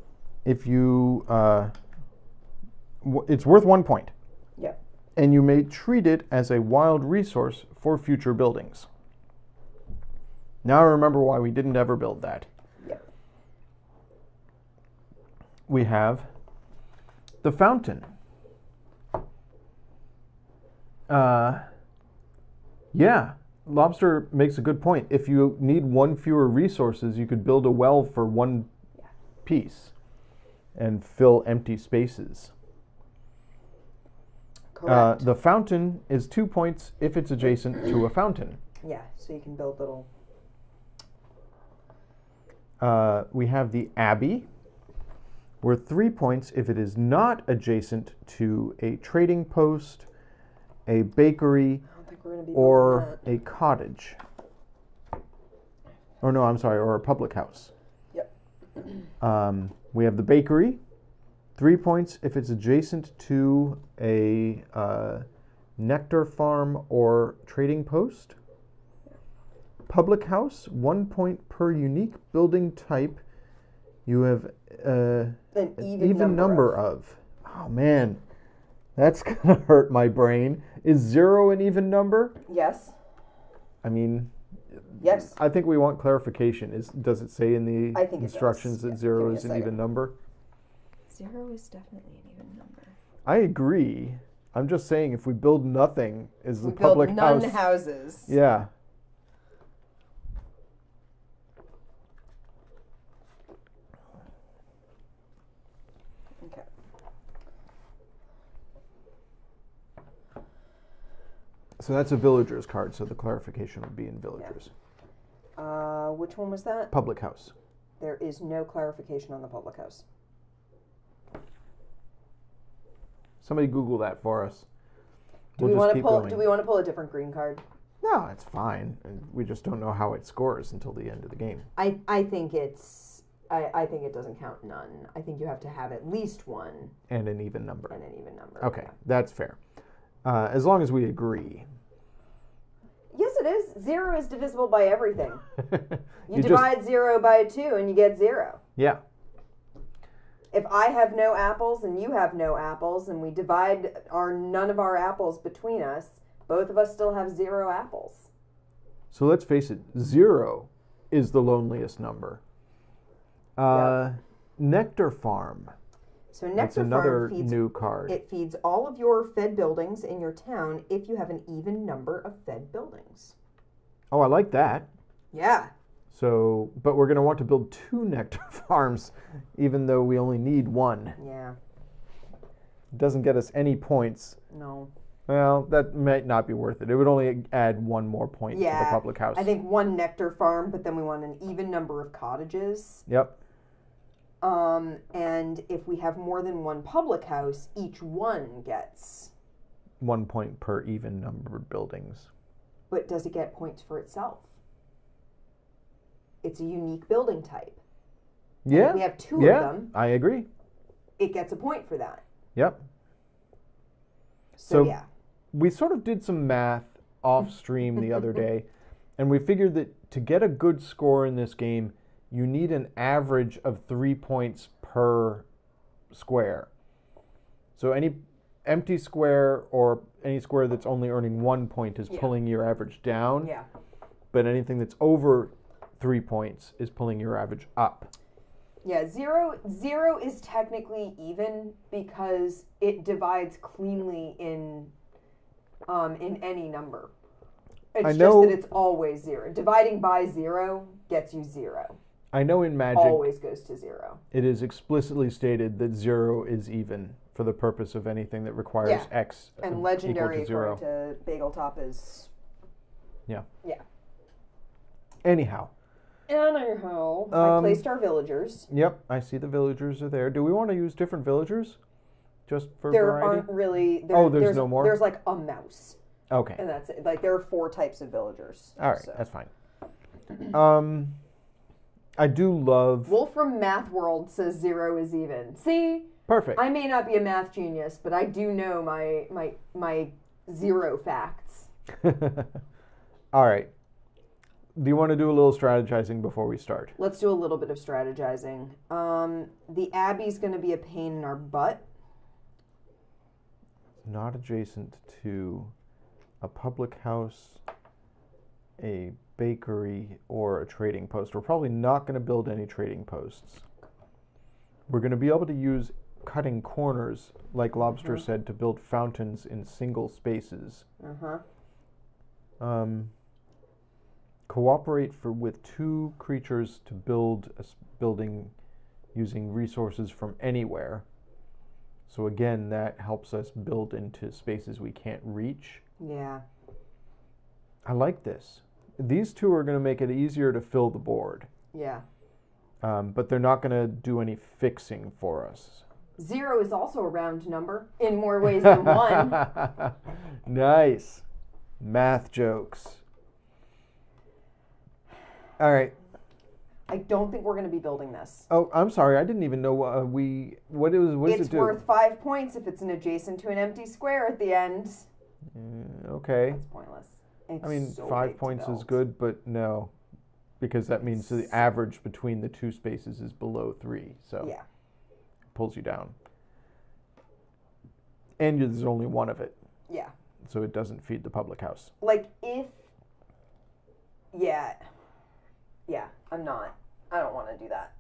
if you. Uh, it's worth one point Yep. and you may treat it as a wild resource for future buildings. Now I remember why we didn't ever build that. Yep. We have the fountain. Uh, yeah, Lobster makes a good point. If you need one fewer resources, you could build a well for one piece and fill empty spaces. Uh, the fountain is two points if it's adjacent to a fountain. yeah. So you can build little. Uh, we have the abbey, worth three points if it is not adjacent to a trading post, a bakery, I don't think we're gonna be. or a cottage. Or no, I'm sorry, or a public house. Yep. Um, we have the bakery, three points if it's adjacent to a uh, nectar farm or trading post. Public house, one point per unique building type. You have uh. An even, even, number. number, of. Oh man, that's [laughs] gonna hurt my brain. Is zero an even number? Yes. I mean, Yes. I think we want clarification. Is does it say in the I think it does. instructions Yeah, that give zero is an even number? Zero is definitely an even number. I agree, I'm just saying, if we build nothing, is the We build public none house? houses. Yeah. Okay. So that's a villagers card. So the clarification would be in villagers. Uh, which one was that? Public house. There is no clarification on the public house. Somebody Google that for us. Do We'll we want to pull? going. Do we want to pull a different green card? No, it's fine. We just don't know how it scores until the end of the game. I I think it's. I, I think it doesn't count none. I think you have to have at least one And an even number. and an even number. Okay, that's fair. Uh, as long as we agree. Yes, it is. Zero is divisible by everything. [laughs] You, You just- divide zero by two and you get zero. Yeah. If I have no apples and you have no apples and we divide our none of our apples between us, both of us still have zero apples. So let's face it, zero is the loneliest number. Uh, Nectar Farm. So That's Nectar another Farm feeds new card. it feeds all of your fed buildings in your town if you have an even number of fed buildings. oh, I like that. Yeah. So, but we're going to want to build two Nectar [laughs] Farms, even though we only need one. Yeah. It doesn't get us any points. No. Well, that might not be worth it. It would only add one more point to the public house. I think one nectar farm, but then we want an even number of cottages. Yep. Um, and if we have more than one public house, each one gets. One point per even number of buildings. But does it get points for itself? It's a unique building type. Yeah. If we have two yeah. of them, I agree. it gets a point for that. Yep. So, So- yeah. we sort of did some math off stream the other day, [laughs] and we figured that to get a good score in this game, you need an average of three points per square. So any empty square or any square that's only earning one point is Yeah. pulling your average down, Yeah. but anything that's over three points is pulling your average up. Yeah, zero zero is technically even because it divides cleanly in um, in any number. It's I just know- that it's always zero. Dividing by zero gets you zero. I know in Magic Always goes to zero. it is explicitly stated that zero is even for the purpose of anything that requires Yeah. X And equal legendary to zero. according to Bagel Top is Yeah. Yeah. Anyhow, anyhow. I Um, placed our villagers. yep, I see the villagers are there. Do we want to use different villagers, just for There variety? aren't really there, Oh, there's no more? There's like a mouse. Okay, And that's it. Like there are four types of villagers. all right, so. that's fine. Um, I do love Wolf from Math World says zero is even. See? perfect. I may not be a math genius, but I do know my my my zero facts. [laughs] all right. Do you want to do a little strategizing before we start? Let's do a little bit of strategizing. Um, the Abbey's going to be a pain in our butt. Not adjacent to a public house, a bakery, or a trading post. We're probably not going to build any trading posts. We're going to be able to use cutting corners, like Lobster said, to build fountains in single spaces. Uh huh. Um, cooperate for with two creatures to build a building using resources from anywhere. So again, that helps us build into spaces we can't reach. Yeah. I like this. These two are going to make it easier to fill the board, Yeah. um, but they're not going to do any fixing for us. Zero is also a round number in more ways than one. [laughs] nice. Math jokes. All right. I don't think we're going to be building this. Oh, I'm sorry. I didn't even know uh, we. What is? What does it's it do? It's worth five points if it's an adjacent to an empty square at the end. Mm, okay. It's pointless. It's I mean, so five points is good, but no, because that means the average between the two spaces is below three, so Yeah. pulls you down. And there's only one of it, Yeah. so it doesn't feed the public house. Like if Yeah. Yeah, I'm not. I don't want to do that.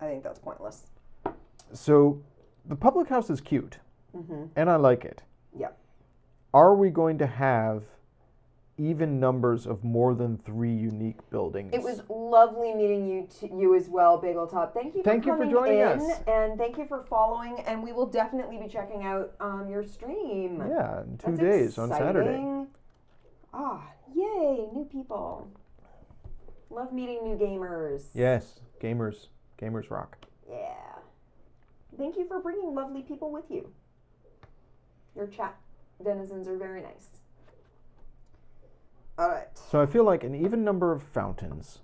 I think that's pointless. So the public house is cute. and I like it. Yeah. Are we going to have even numbers of more than three unique buildings? It was lovely meeting you t- you as well, Bagel Top. Thank you for Thank you for joining in, us. and thank you for following. And we will definitely be checking out um, your stream. Yeah, in two That's days on Saturday. exciting. Ah, yay, new people. Love meeting new gamers. Yes, gamers, gamers rock. Yeah. Thank you for bringing lovely people with you. Your chat denizens are very nice. All right. So I feel like an even number of fountains,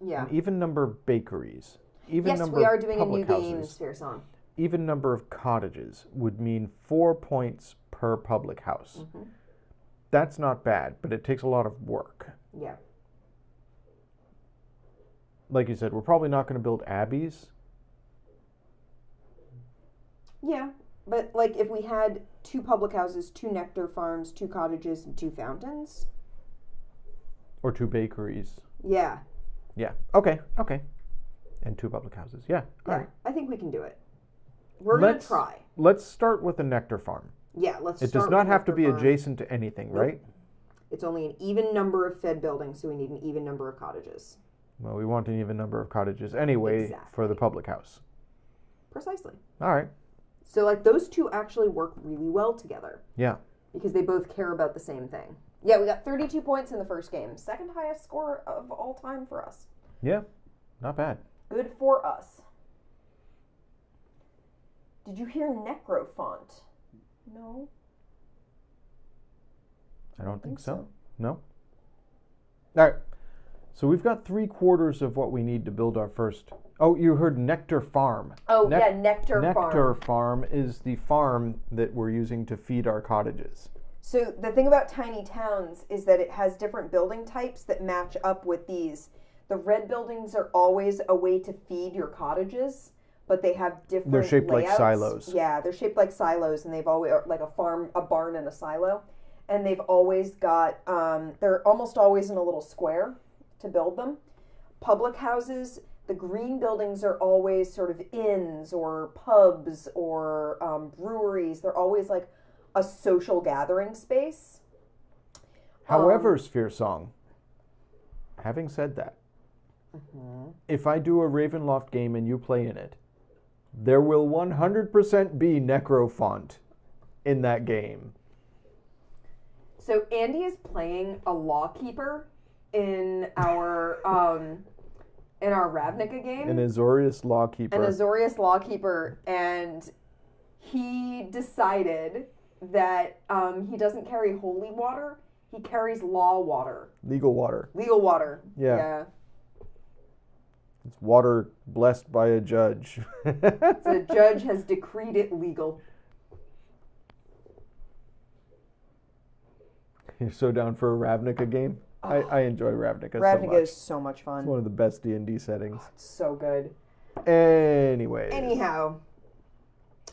Yeah. an even number of bakeries, even Yes, number we are doing a new game, Sphere Song. even number of cottages would mean four points per public house. Mm-hmm. That's not bad, but it takes a lot of work. Yeah. Like you said, we're probably not going to build abbeys. Yeah. But like if we had two public houses, two nectar farms, two cottages, and two fountains. Or two bakeries. Yeah. Yeah. Okay. Okay. And two public houses. Yeah. All Yeah. right. I think we can do it. We're Let's- gonna try. Let's start with the nectar farm. Yeah, let's It does not have to be farm. adjacent to anything, right? It's only an even number of fed buildings, so we need an even number of cottages. Well, we want an even number of cottages anyway for the public house. Precisely. All right. So like those two actually work really well together Yeah. because they both care about the same thing. Yeah, we got 32 points in the first game. Second highest score of all time for us. Yeah. Not bad. Good for us. Did you hear Necrofont? No. I don't think think so. so. No. All right. So we've got three quarters of what we need to build our first. Oh, you heard Nectar Farm. Oh Nec- yeah, Nectar, Nectar Farm. Nectar Farm is the farm that we're using to feed our cottages. So the thing about tiny towns is that it has different building types that match up with these. The red buildings are always a way to feed your cottages, but they have different. They're shaped like silos. Yeah, they're shaped like silos, and they've always like a farm, a barn, and a silo, and they've always got. Um, they're almost always in a little square to build them. Public houses. The green buildings are always sort of inns or pubs or um, breweries. They're always like a social gathering space. However, Sphere Song, having said that, if I do a Ravenloft game and you play in it, there will 100% be Necrofont in that game. So Andy is playing a lawkeeper in our um, in our Ravnica game, An Azorius Lawkeeper. an Azorius lawkeeper, and he decided that um, he doesn't carry holy water; he carries law water, legal water. legal water. Yeah. yeah. It's water blessed by a judge. [laughs] The judge has decreed it legal. [laughs] You're so down for a Ravnica game? I, I enjoy Ravnica, so Ravnica much. is so much fun. It's one of the best D&D settings. It's so good. Anyway. Anyhow,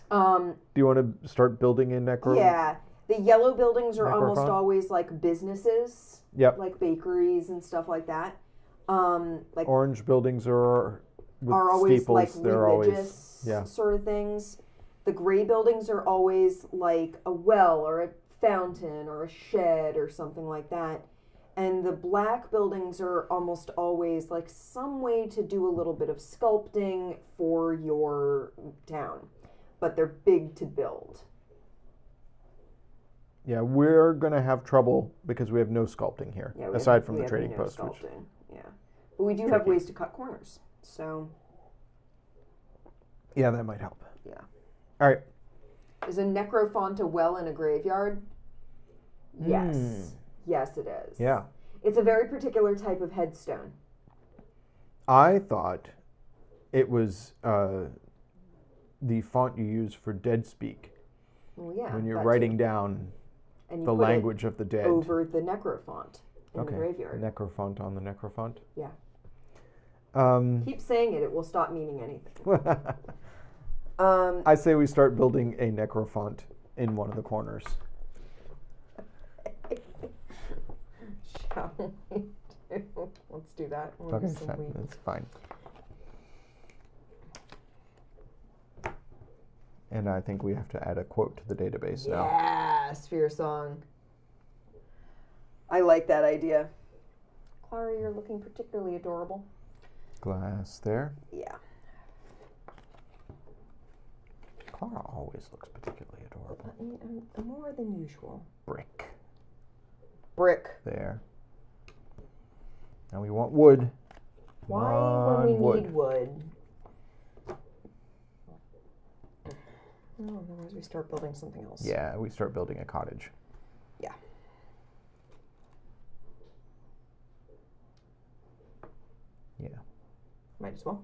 um, Do you want to start building in Necro? Yeah, the yellow buildings are almost always like businesses, Yep. like bakeries and stuff like that. Um, like Orange buildings are with are always steeples. like they're religious always yeah. sort of things. The gray buildings are always like a well or a fountain or a shed or something like that. And the black buildings are almost always like some way to do a little bit of sculpting for your town, but they're big to build. Yeah, we're gonna have trouble because we have no sculpting here, Yeah, aside have, from the trading no post. Which. Yeah, but we do have ways to cut corners. So yeah, that might help. Yeah. All right. is a necrophont a well in a graveyard? Yes, Mm. Yes, it is. Yeah, it's a very particular type of headstone. I thought it was uh, the font you use for dead speak Well, yeah, when you're writing too. down and the language of the dead. over the necrophont in okay. the graveyard. Necrofont on the necrofont. Yeah. Um, Keep saying it; it will stop meaning anything. [laughs] Um, I say we start building a necrofont in one of the corners. Do? [laughs] Let's do that. We'll Okay, do some fine. that's fine. And I think we have to add a quote to the database now. Yeah, sphere song. I like that idea. Clara, you're looking particularly adorable. Glass there. Yeah. Clara always looks particularly adorable. I mean, um, more than usual. Brick Brick. there. Now we want wood. Why, when we wood. need wood? Oh, otherwise we start building something else. Yeah, we start building a cottage. Yeah. Yeah. Might as well.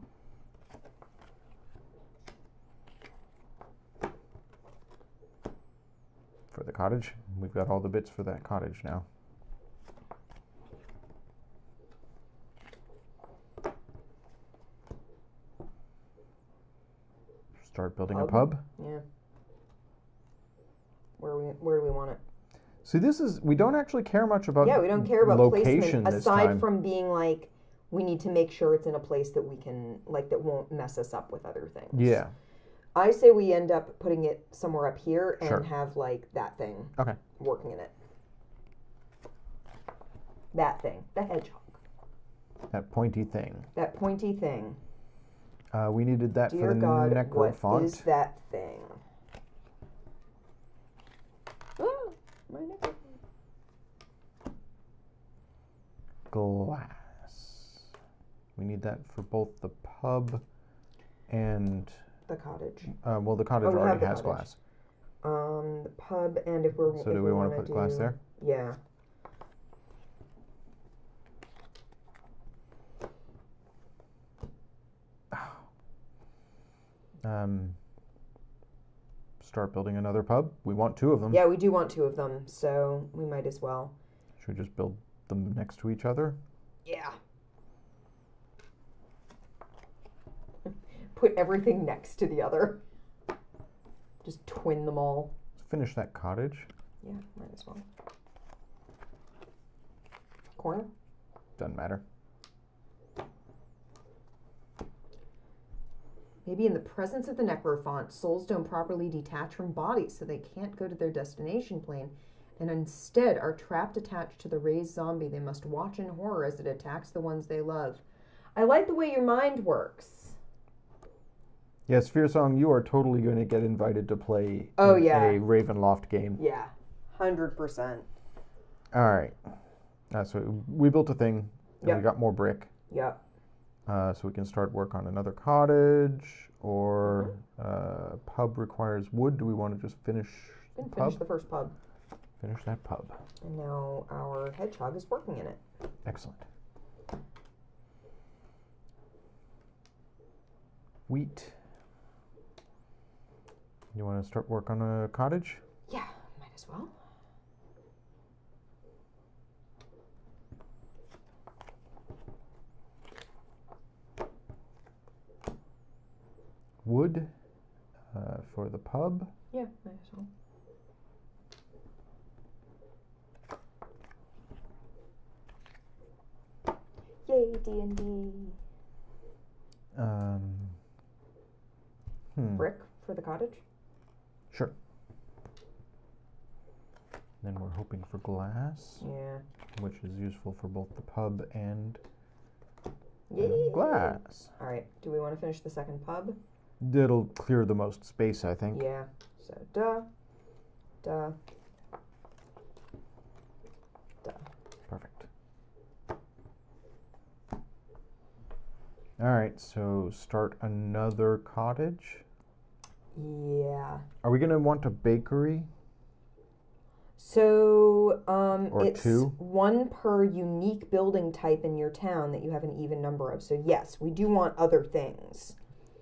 For the cottage, we've got all the bits for that cottage now. Start building a Pub? pub. Yeah. Where we where do we want it? See, this is we don't actually care much about Yeah, we don't care about location placement aside from being like we need to make sure it's in a place that we can like that won't mess us up with other things. yeah. I say we end up putting it somewhere up here and Sure. have like that thing Okay. working in it. That thing, the hedgehog, That pointy thing. that pointy thing. Uh, we needed that Dear for the God, necro what font. is that thing? Ah, my necro. Glass. We need that for both the pub and The cottage. uh, well, the cottage Oh, already the has cottage. glass. Um, the pub, and if we're So do we want to put glass there? Yeah. Um, start building another pub. We want two of them. Yeah, we do want two of them, so we might as well. Should we just build them next to each other? Yeah. [laughs] Put everything next to the other. Just twin them all. Let's finish that cottage. Yeah, might as well. Corner? Doesn't matter. Maybe in the presence of the necrophont, souls don't properly detach from bodies, so they can't go to their destination plane, and instead are trapped attached to the raised zombie. They must watch in horror as it attacks the ones they love. I like the way your mind works. Yes, Sphere Song, you are totally going to get invited to play Oh, yeah. a Ravenloft game. Yeah, hundred percent. All right. Uh, so we built a thing. And Yep. We got more brick. Yep. Uh, so we can start work on another cottage or uh, pub requires wood. Do we want to just finish the finish pub? the first pub, Finish that pub. and now our hedgehog is working in it. Excellent. Wheat. You want to start work on a cottage? Yeah, might as well. Wood uh, for the pub. Yeah, might as well. Yay, D and D. Um, hmm. Brick for the cottage. Sure. Then we're hoping for glass, Yeah. which is useful for both the pub and Yay. glass. All right. Do we want to finish the second pub? That'll clear the most space, I think. Yeah. So duh, duh, Perfect. All right, so start another cottage. yeah. Are we going to want a bakery? So um, Or it's two? one per unique building type in your town that you have an even number of. So yes, we do want other things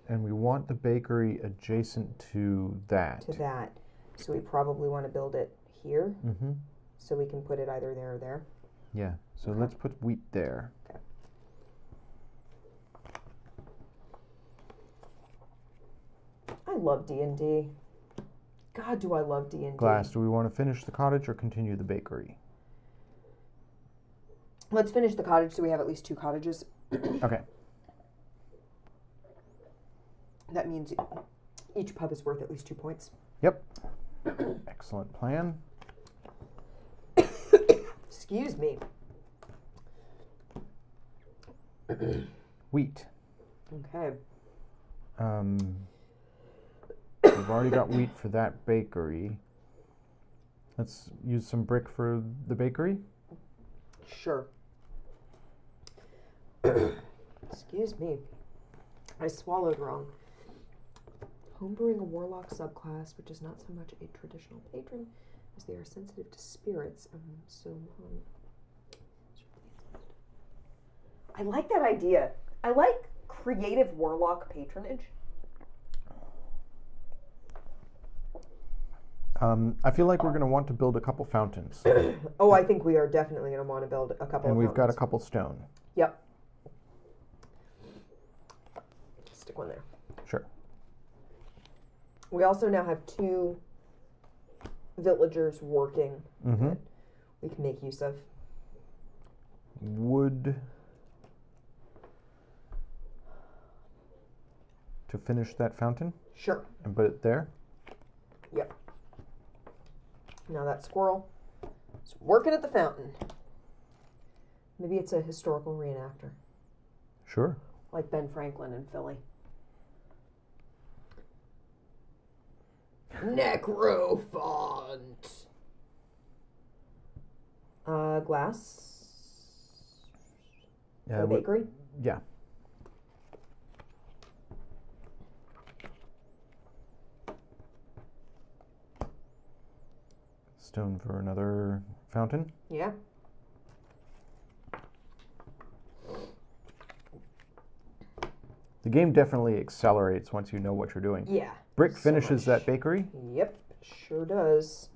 And we want the bakery adjacent to that. to that. So we probably want to build it here, Mm-hmm. so we can put it either there or there. Yeah, so let's put wheat there. Okay. I love D and D. God, do I love D and D. Glass, do we want to finish the cottage or continue the bakery? Let's finish the cottage so we have at least two cottages. Okay. That means Each pub is worth at least two points. Yep. [coughs] Excellent plan. [coughs] Excuse me. [coughs] Wheat. Okay. Um, we've already got wheat for that bakery. Let's use some brick for the bakery. Sure. Excuse me. I swallowed wrong. Homebrewing a warlock subclass, which is not so much a traditional patron, as they are sensitive to spirits. Um, so, um, I like that idea. I like creative warlock patronage. Um, I feel like we're going to want to build a couple fountains, [coughs] Oh, I think we are definitely going to want to build a couple. and of we've got a couple stone. Yep. Stick one there. We also now have two villagers working Mm-hmm. that we can make use of. Wood to finish that fountain Sure. and put it there. Yep. Now that squirrel is working at the fountain. Maybe it's a historical reenactor, Sure. like Ben Franklin in Philly. Necrofont. Uh, glass. Yeah. for the what- bakery. yeah. Stone for another fountain. Yeah. The game definitely accelerates once you know what you're doing. Yeah. Brick so finishes much. that bakery. Yep, sure does.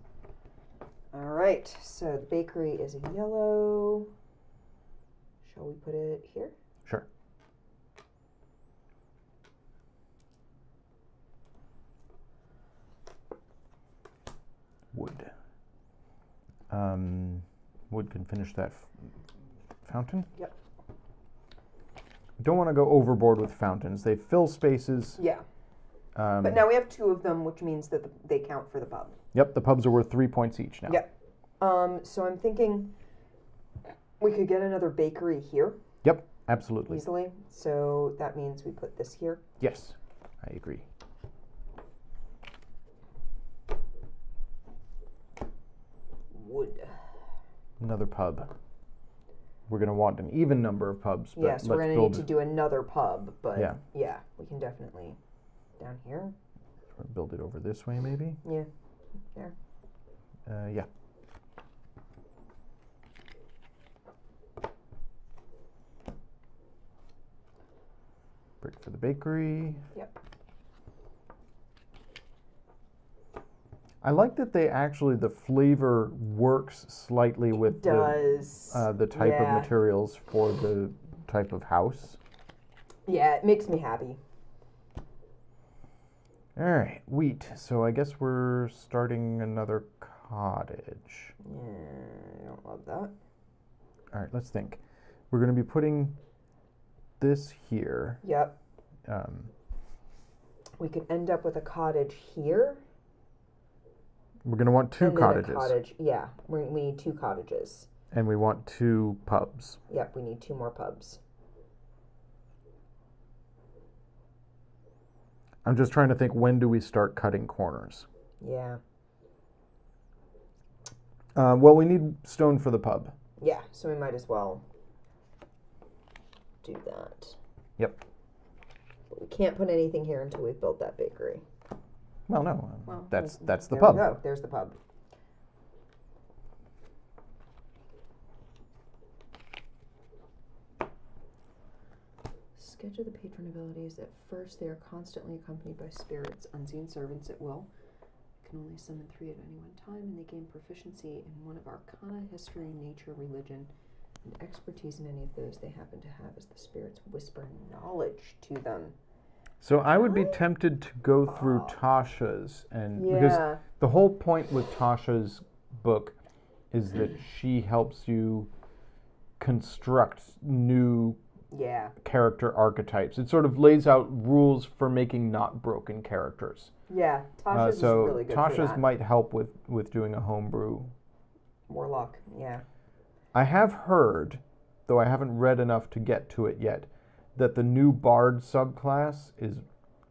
All right, so the bakery is a yellow. Shall we put it here? Sure. Wood. Um, wood can finish that fountain. Yep. Don't want to go overboard with fountains. They fill spaces. Yeah, Um, but now we have two of them, which means that the, they count for the pub. Yep, the pubs are worth three points each now. Yep. Um, so I'm thinking we could get another bakery here Yep, absolutely. easily. So that means we put this here. Yes, I agree. Wood. Another pub. We're gonna want an even number of pubs, but yes, let's we're gonna need to do another pub, but Yeah. yeah, we can definitely down here. build it over this way, maybe. Yeah, there. Uh, yeah. Brick for the bakery. Yep. I like that they actually the flavor works slightly with the Does uh, the type yeah. of materials for the type of house. Yeah, it makes me happy. All right, wheat. So I guess we're starting another cottage. Yeah, I don't love that. All right, let's think. We're going to be putting this here. Yep. Um, We could end up with a cottage here. we're going to want two and cottages, cottage. Yeah, we need two cottages. and we want two pubs. Yep, we need two more pubs. I'm just trying to think when do we start cutting corners? Yeah. Uh, well, we need stone for the pub. Yeah, so we might as well do that. Yep. But we can't put anything here until we've built that bakery. Well, no, Well, that's that's the there pub. We go. There's the pub. Sketch of the patron abilities. At first, they are constantly accompanied by spirits, unseen servants at will. Can only summon three at any one time, and they gain proficiency in one of arcana, history, nature, religion, and expertise in any of those they happen to have as the spirits whisper knowledge to them. So I would be tempted to go through Tasha's and because the whole point with Tasha's book is that she helps you construct new Yeah. character archetypes. It sort of lays out rules for making not broken characters. Yeah. Uh, Tasha's so is really good Tasha's might help with with doing a homebrew. Warlock. Yeah. I have heard, though I haven't read enough to get to it yet, that the new bard subclass is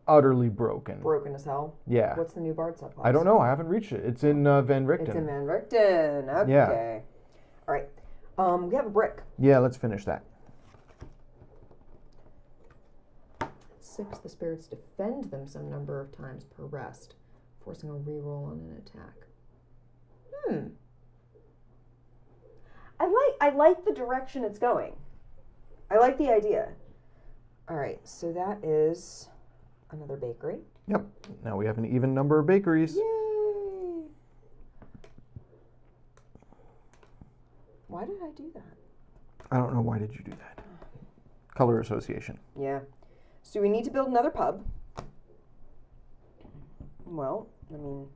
utterly broken. Broken as hell. yeah. What's the new bard subclass? I don't know. I haven't reached it. It's in uh, Van Richten. It's in Van Richten. Okay. Yeah. All right. Um, we have a brick. yeah, let's finish that. Six, the spirits defend them some number of times per rest, forcing a reroll on an attack. Hmm. I like I like the direction it's going. I like the idea. All right, so that is another bakery. Yep. Now we have an even number of bakeries. Yay! Why did I do that? I don't know why did you do that. Color association. Yeah. So we need to build another pub. Well, I mean,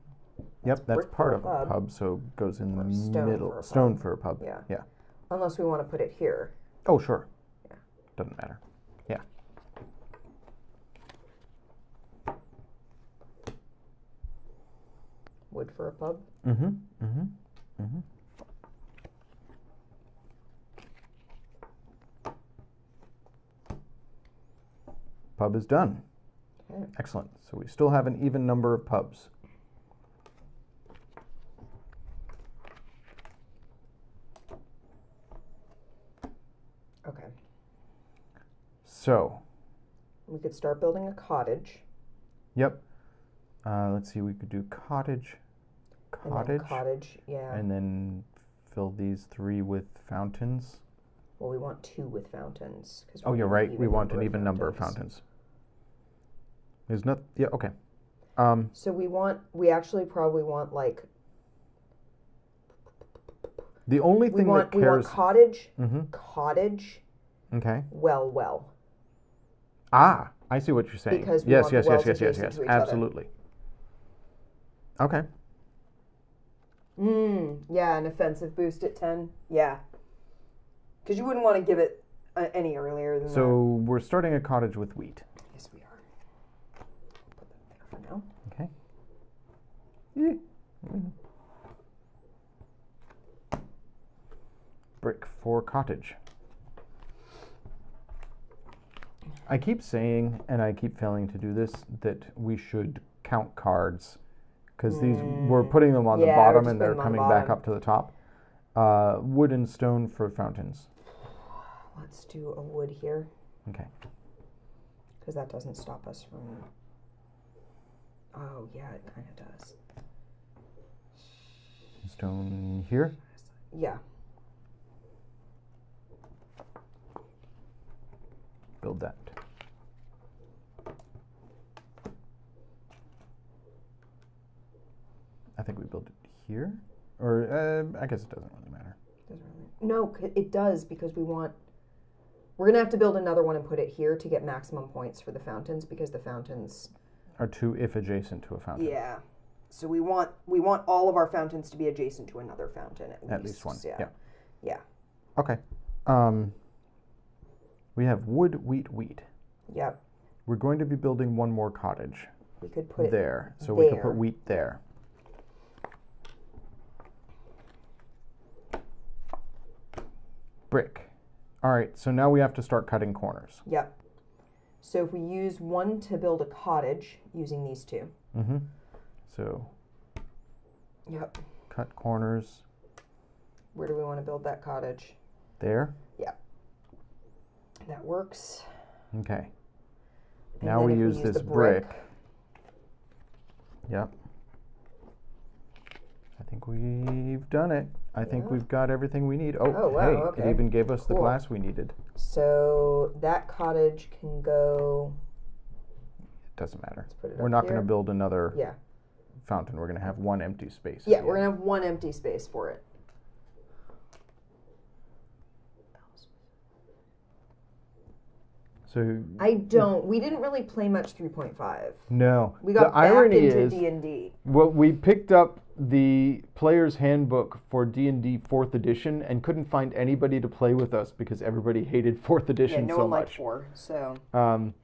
Yep, that's part of a pub, so goes in the stone middle. for stone pub. for a pub. Yeah. Yeah. unless we want to put it here. Oh, sure. Yeah. Doesn't matter. Yeah. Wood for a pub. Mm-hmm. Mm-hmm. Mm-hmm. Pub is done. Okay. Excellent. So we still have an even number of pubs. Okay. So, We could start building a cottage. yep. Uh, let's see. We could do cottage, cottage, cottage, yeah. and then fill these three with fountains. well, we want two with fountains. Oh, you're right. We want an even number of fountains. There's not. Yeah. Okay. Um. So we want, we actually probably want like, The only we thing want, that we want cares. cottage, mm-hmm. cottage, Okay. well, well. Ah, I see what you're saying. Because yes, yes, yes, yes, yes, yes. to each other. Absolutely. Okay. Mm, yeah, an offensive boost at 10. Yeah. Because you wouldn't want to give it uh, any earlier than that. So we're starting a cottage with wheat. Yes, we are. Put that there for now. Okay. Brick for cottage. I keep saying, and I keep failing to do this, that we should count cards because these we're putting them on Yeah, the bottom and they're putting them on coming the back up to the top. Uh, wood and stone for fountains. Let's do a wood here Okay. because that doesn't stop us from. Oh, yeah, it kind of does. Stone here. Yeah. Build that. I think we build it here, or uh, I guess it doesn't really matter. Doesn't really. No, it does because we want. We're gonna have to build another one and put it here to get maximum points for the fountains because the fountains. are two if adjacent to a fountain. Yeah. So we want we want all of our fountains to be adjacent to another fountain at, At least one. Yeah. Yeah. Yeah. Okay. Um, we have wood, wheat, wheat. Yep. We're going to be building one more cottage We could put it there, so we could put wheat there. Brick. All right, so now we have to start cutting corners. Yep. So if we use one to build a cottage using these two. Mm-hmm. So Yep. cut corners Where do we want to build that cottage? there. Yeah. That works. Okay. And now then we use this brick. Yep. I think we've done it. I think we've got everything we need. Oh, Oh, wow, hey, okay. it even gave us the glass we needed. So that cottage can go. It doesn't matter. It We're not going to build another Yeah. Fountain. We're going to have one empty space. Yeah, we're gonna have one empty space for it. So I don't. We didn't really play much 3.5. no. We got the irony back into is, D and D. well, we picked up the player's handbook for D and D Fourth Edition and couldn't find anybody to play with us because everybody hated [laughs] Fourth edition Yeah, no so one liked four. So Um,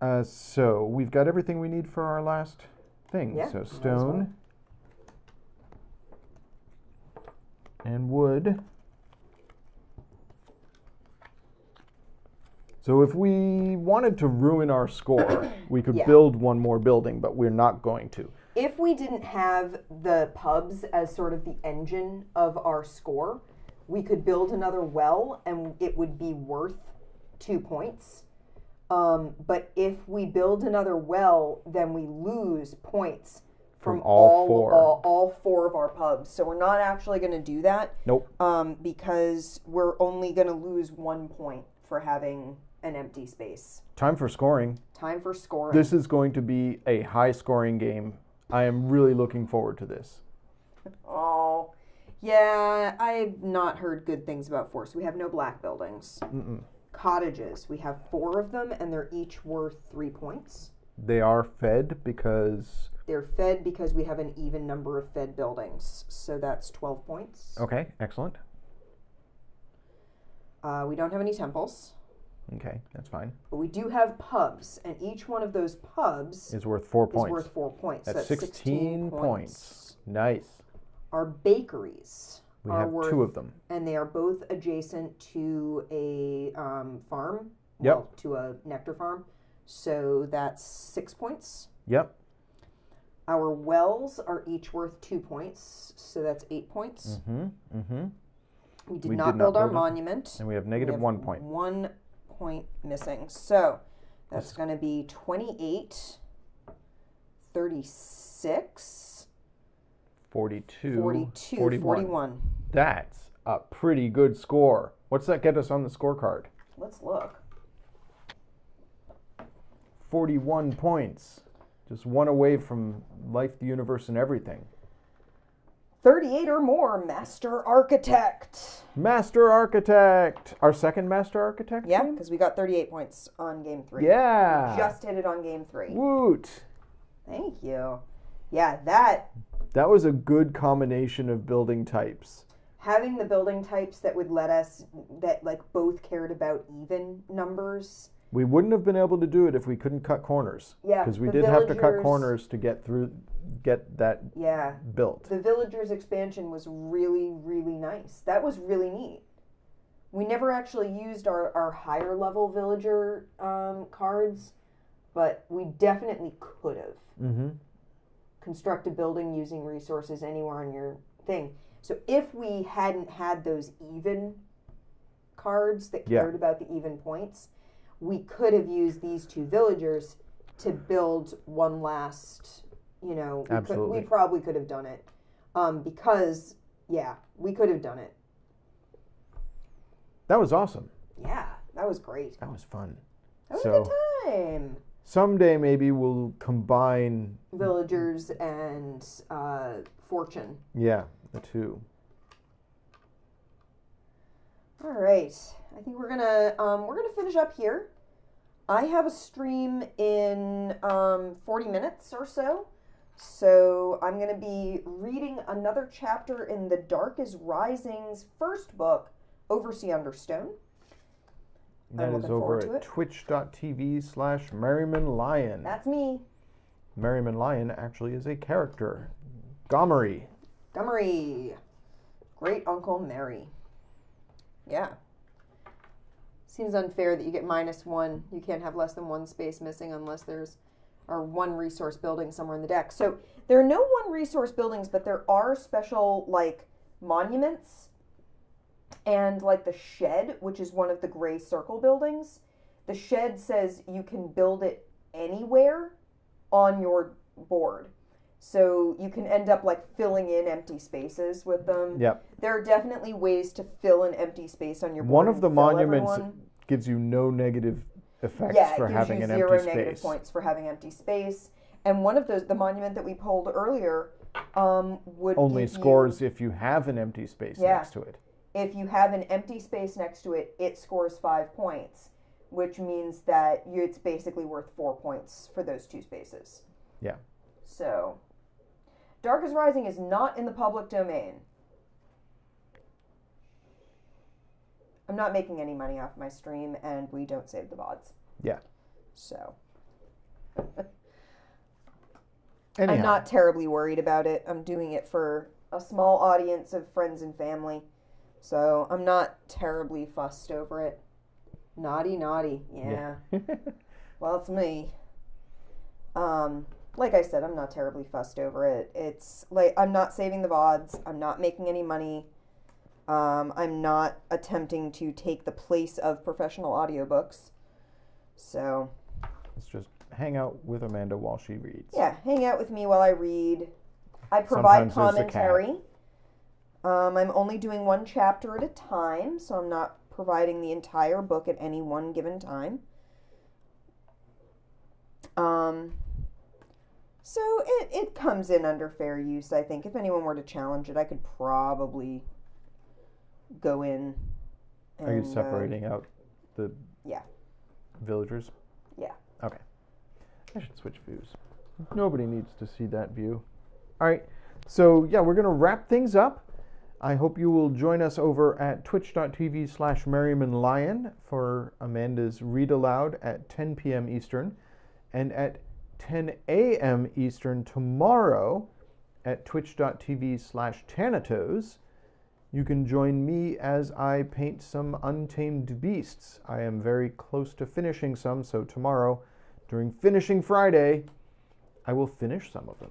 uh, so we've got everything we need for our last thing. Yeah, so stone and wood. So if we wanted to ruin our score, we could Yeah. build one more building, but we're not going to. if we didn't have the pubs as sort of the engine of our score, we could build another well and it would be worth two points. Um, but if we build another well, then we lose points from, From all four. All, all four of our pubs. So we're not actually going to do that Nope. um, because we're only going to lose one point for having an empty space. Time for scoring. Time for scoring. This is going to be a high scoring game. I am really looking forward to this. [laughs] Oh, yeah, I've not heard good things about Force. We have no black buildings. Mm-mm. Cottages, we have four of them, and they're each worth three points. They are fed because. They're fed because we have an even number of fed buildings, so that's 12 points. Okay, excellent. Uh, we don't have any temples, Okay, that's fine. but we do have pubs, and each one of those pubs Is worth four is points. worth four points. That's so 16 points. Nice. Our bakeries We have worth two of them. and they are both adjacent to a um, farm. Yep. Well, to a nectar farm. So that's six points. Yep. Our wells are each worth two points, so that's eight points. Mm-hmm. Mm-hmm. We did We not did not build our build it. monument. And we have We have one point. One point missing. So that's going to be 28, 36, 42. 42, 41. 41. That's a pretty good score. What's that get us on the scorecard? Let's look. 41 points. Just one away from life, the universe, and everything. 38 or more, Master Architect. Master Architect. Our second Master Architect? Yeah, because we got 38 points on game three. Yeah. Just hit it on game three. Woot. Thank you. Yeah, that, That was a good combination of building types. having the building types that would let us, that like both cared about even numbers. We wouldn't have been able to do it if we couldn't cut corners. Yeah, Because we did have to cut corners to get through, get that Yeah, built. the villagers expansion was really, really nice. That was really neat. We never actually used our, our higher level villager um, cards, but we definitely could have. Mm-hmm. Construct a building using resources anywhere on your thing. So if we hadn't had those even cards that Yeah. cared about the even points, we could have used these two villagers to build one last, you know, we, could, Absolutely. we probably could have done it. Um, because, yeah, we could have done it. That was awesome. Yeah, that was great. That was fun. That was So- a good time. Someday maybe we'll combine, Villagers and uh, fortune. yeah, the two. All right. I think we're gonna um, we're gonna finish up here. I have a stream in um, 40 minutes or so, so I'm gonna be reading another chapter in the Dark is Rising's first book, Over Sea, Under Stone. That is looking over at it. twitch.tv slash Merriman Lyon. That's me, Merriman Lyon actually is a character. Gumerry. Gumerry. Great Uncle Merry. Yeah. Seems unfair that you get minus one. You can't have less than one space missing unless there's or one resource building somewhere in the deck. So there are no one resource buildings, but there are special like monuments and like the shed, which is one of the gray circle buildings. The shed says you can build it anywhere on your board. So you can end up like filling in empty spaces with them. Yep. There are definitely ways to fill an empty space on your board. One of the monuments everyone. gives you no negative effects yeah, for it gives having you an zero negative points for having empty space. And one of those, the monument that we pulled earlier, um, would Only give you- scores if you have an empty space Yeah. next to it. If you have an empty space next to it, it scores five points. which means that you, it's basically worth four points for those two spaces. Yeah. So, Dark is Rising is not in the public domain. I'm not making any money off my stream, and we don't save the VODs. Yeah. So, Anyhow, I'm not terribly worried about it. I'm doing it for a small audience of friends and family. So, I'm not terribly fussed over it. Naughty, naughty. Yeah. [laughs] Well, it's me. Um, like I said, I'm not terribly fussed over it. It's like I'm not saving the VODs. I'm not making any money. Um, I'm not attempting to take the place of professional audiobooks. So, Let's just hang out with Amanda while she reads. yeah, hang out with me while I read. I provide Sometimes there's a cat. commentary. Um, I'm only doing one chapter at a time, so I'm not providing the entire book at any one given time. Um, so it, it comes in under fair use, I think. If anyone were to challenge it, I could probably go in. Are you and, uh, separating out the yeah. villagers? Yeah. Okay. I should switch views. Nobody needs to see that view. All right. So yeah, we're gonna wrap things up. I hope you will join us over at twitch.tv slash Merriman Lyon for Amanda's Read Aloud at 10 p.m. Eastern and at 10 a.m. Eastern tomorrow at twitch.tv slash Thanatos. You can join me as I paint some untamed beasts. I am very close to finishing some, so tomorrow, during Finishing Friday, I will finish some of them.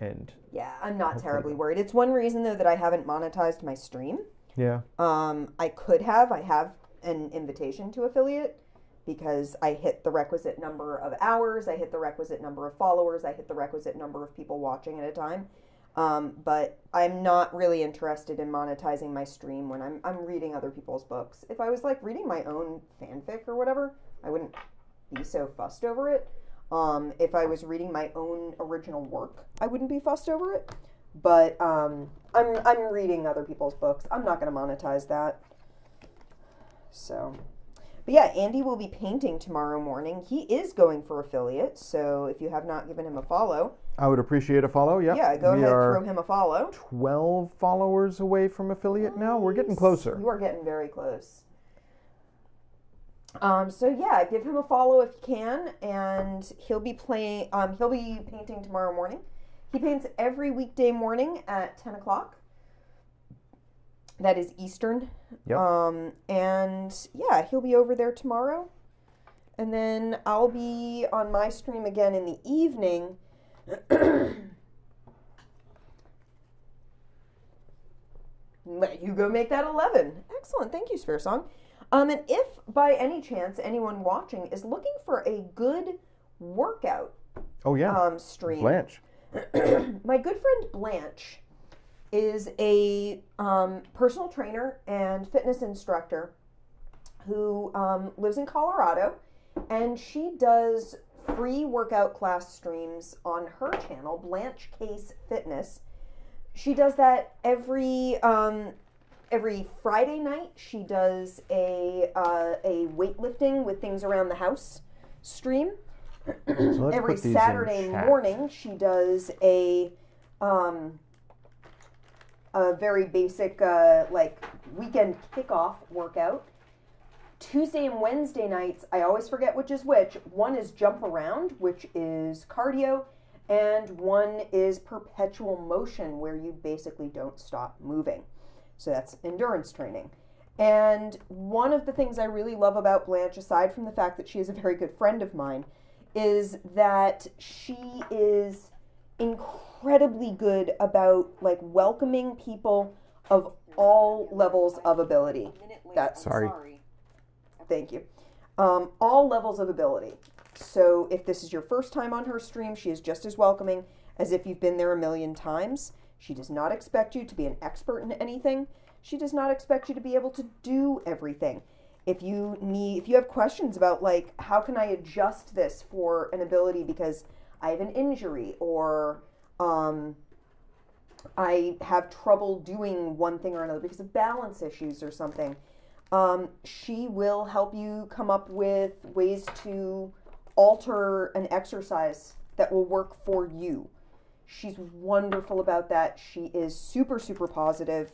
And Yeah, I'm not Hopefully terribly worried. It's one reason, though, that I haven't monetized my stream. yeah, Um, I could have. I have an invitation to affiliate because I hit the requisite number of hours, I hit the requisite number of followers, I hit the requisite number of people watching at a time. Um, but I'm not really interested in monetizing my stream when I'm I'm reading other people's books. If I was like reading my own fanfic or whatever, I wouldn't be so fussed over it. Um, if I was reading my own original work, I wouldn't be fussed over it. But um, I'm I'm reading other people's books. I'm not going to monetize that. So, but yeah, Andy will be painting tomorrow morning. He is going for affiliate, so if you have not given him a follow, I would appreciate a follow. Yeah, yeah, go we ahead throw him a follow. 12 followers away from affiliate now. We're getting closer. You are getting very close. Um, so yeah, give him a follow if you can, and he'll be playing. Um, he'll be painting tomorrow morning. He paints every weekday morning at ten o'clock. That is Eastern. Yep. Um, and yeah, he'll be over there tomorrow, and then I'll be on my stream again in the evening. [coughs] Let you go make that 11. Excellent. Thank you, Sphere Song. Um, and if by any chance anyone watching is looking for a good workout Oh, yeah. um, stream, Blanche. [clears throat] my good friend Blanche is a um, personal trainer and fitness instructor who um, lives in Colorado, and she does free workout class streams on her channel, Blanche Case Fitness. She does that every um, every Friday night. She does a uh, a weightlifting with things around the house stream So every put these in Saturday morning she does a um a very basic uh, like weekend kickoff workout. Tuesday and Wednesday nights, I always forget which is which. One is jump around, which is cardio, and one is perpetual motion, where you basically don't stop moving. So that's endurance training. And one of the things I really love about Blanche, aside from the fact that she is a very good friend of mine, is that she is incredibly good about like welcoming people of all levels of ability. That's Sorry. Thank you. Um, all levels of ability. So if this is your first time on her stream, she is just as welcoming as if you've been there a million times. She does not expect you to be an expert in anything. She does not expect you to be able to do everything. If you need if you have questions about like how can I adjust this for an ability because I have an injury or um, I have trouble doing one thing or another because of balance issues or something. Um, she will help you come up with ways to alter an exercise that will work for you. She's wonderful about that. She is super, super positive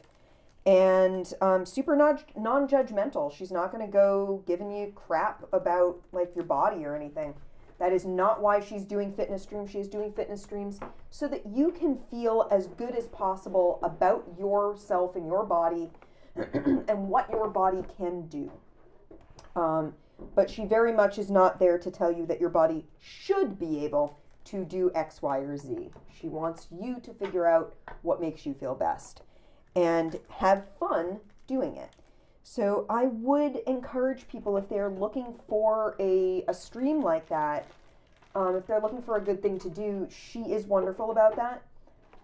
and um, super non judgmental. She's not going to go giving you crap about like your body or anything. That is not why she's doing fitness streams. She's doing fitness streams so that you can feel as good as possible about yourself and your body [clears throat] and what your body can do. Um, but she very much is not there to tell you that your body should be able to do X, Y, or Z. She wants you to figure out what makes you feel best and have fun doing it. So I would encourage people if they're looking for a, a stream like that, um, if they're looking for a good thing to do, she is wonderful about that.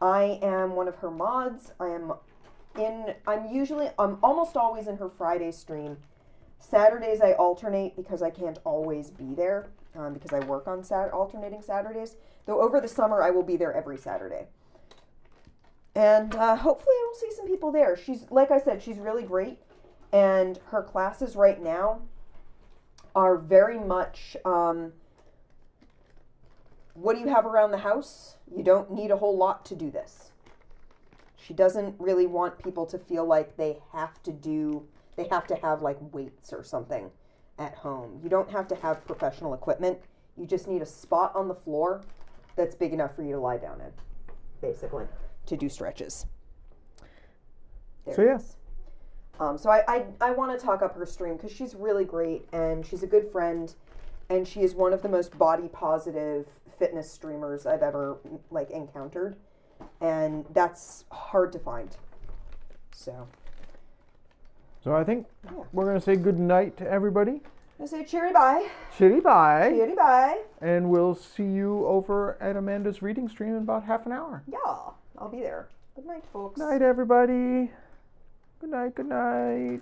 I am one of her mods. I am in I'm usually I'm almost always in her Friday stream. Saturdays I alternate because I can't always be there um, because I work on sat alternating Saturdays. Though over the summer I will be there every Saturday. And uh, hopefully I will see some people there. She's like I said, she's really great, and her classes right now are very much. Um, what do you have around the house? You don't need a whole lot to do this. She doesn't really want people to feel like they have to do, they have to have like weights or something at home. You don't have to have professional equipment. You just need a spot on the floor that's big enough for you to lie down in, basically, to do stretches. There so, yes. Um, so I, I, I want to talk up her stream because she's really great and she's a good friend and she is one of the most body positive fitness streamers I've ever like encountered and that's hard to find. So. So I think yeah. we're gonna say good night to everybody. I say cheery bye. Cheery bye. Cheery bye. And we'll see you over at Amanda's reading stream in about half an hour. Yeah, I'll be there. Good night, folks. Night, everybody. Good night. Good night.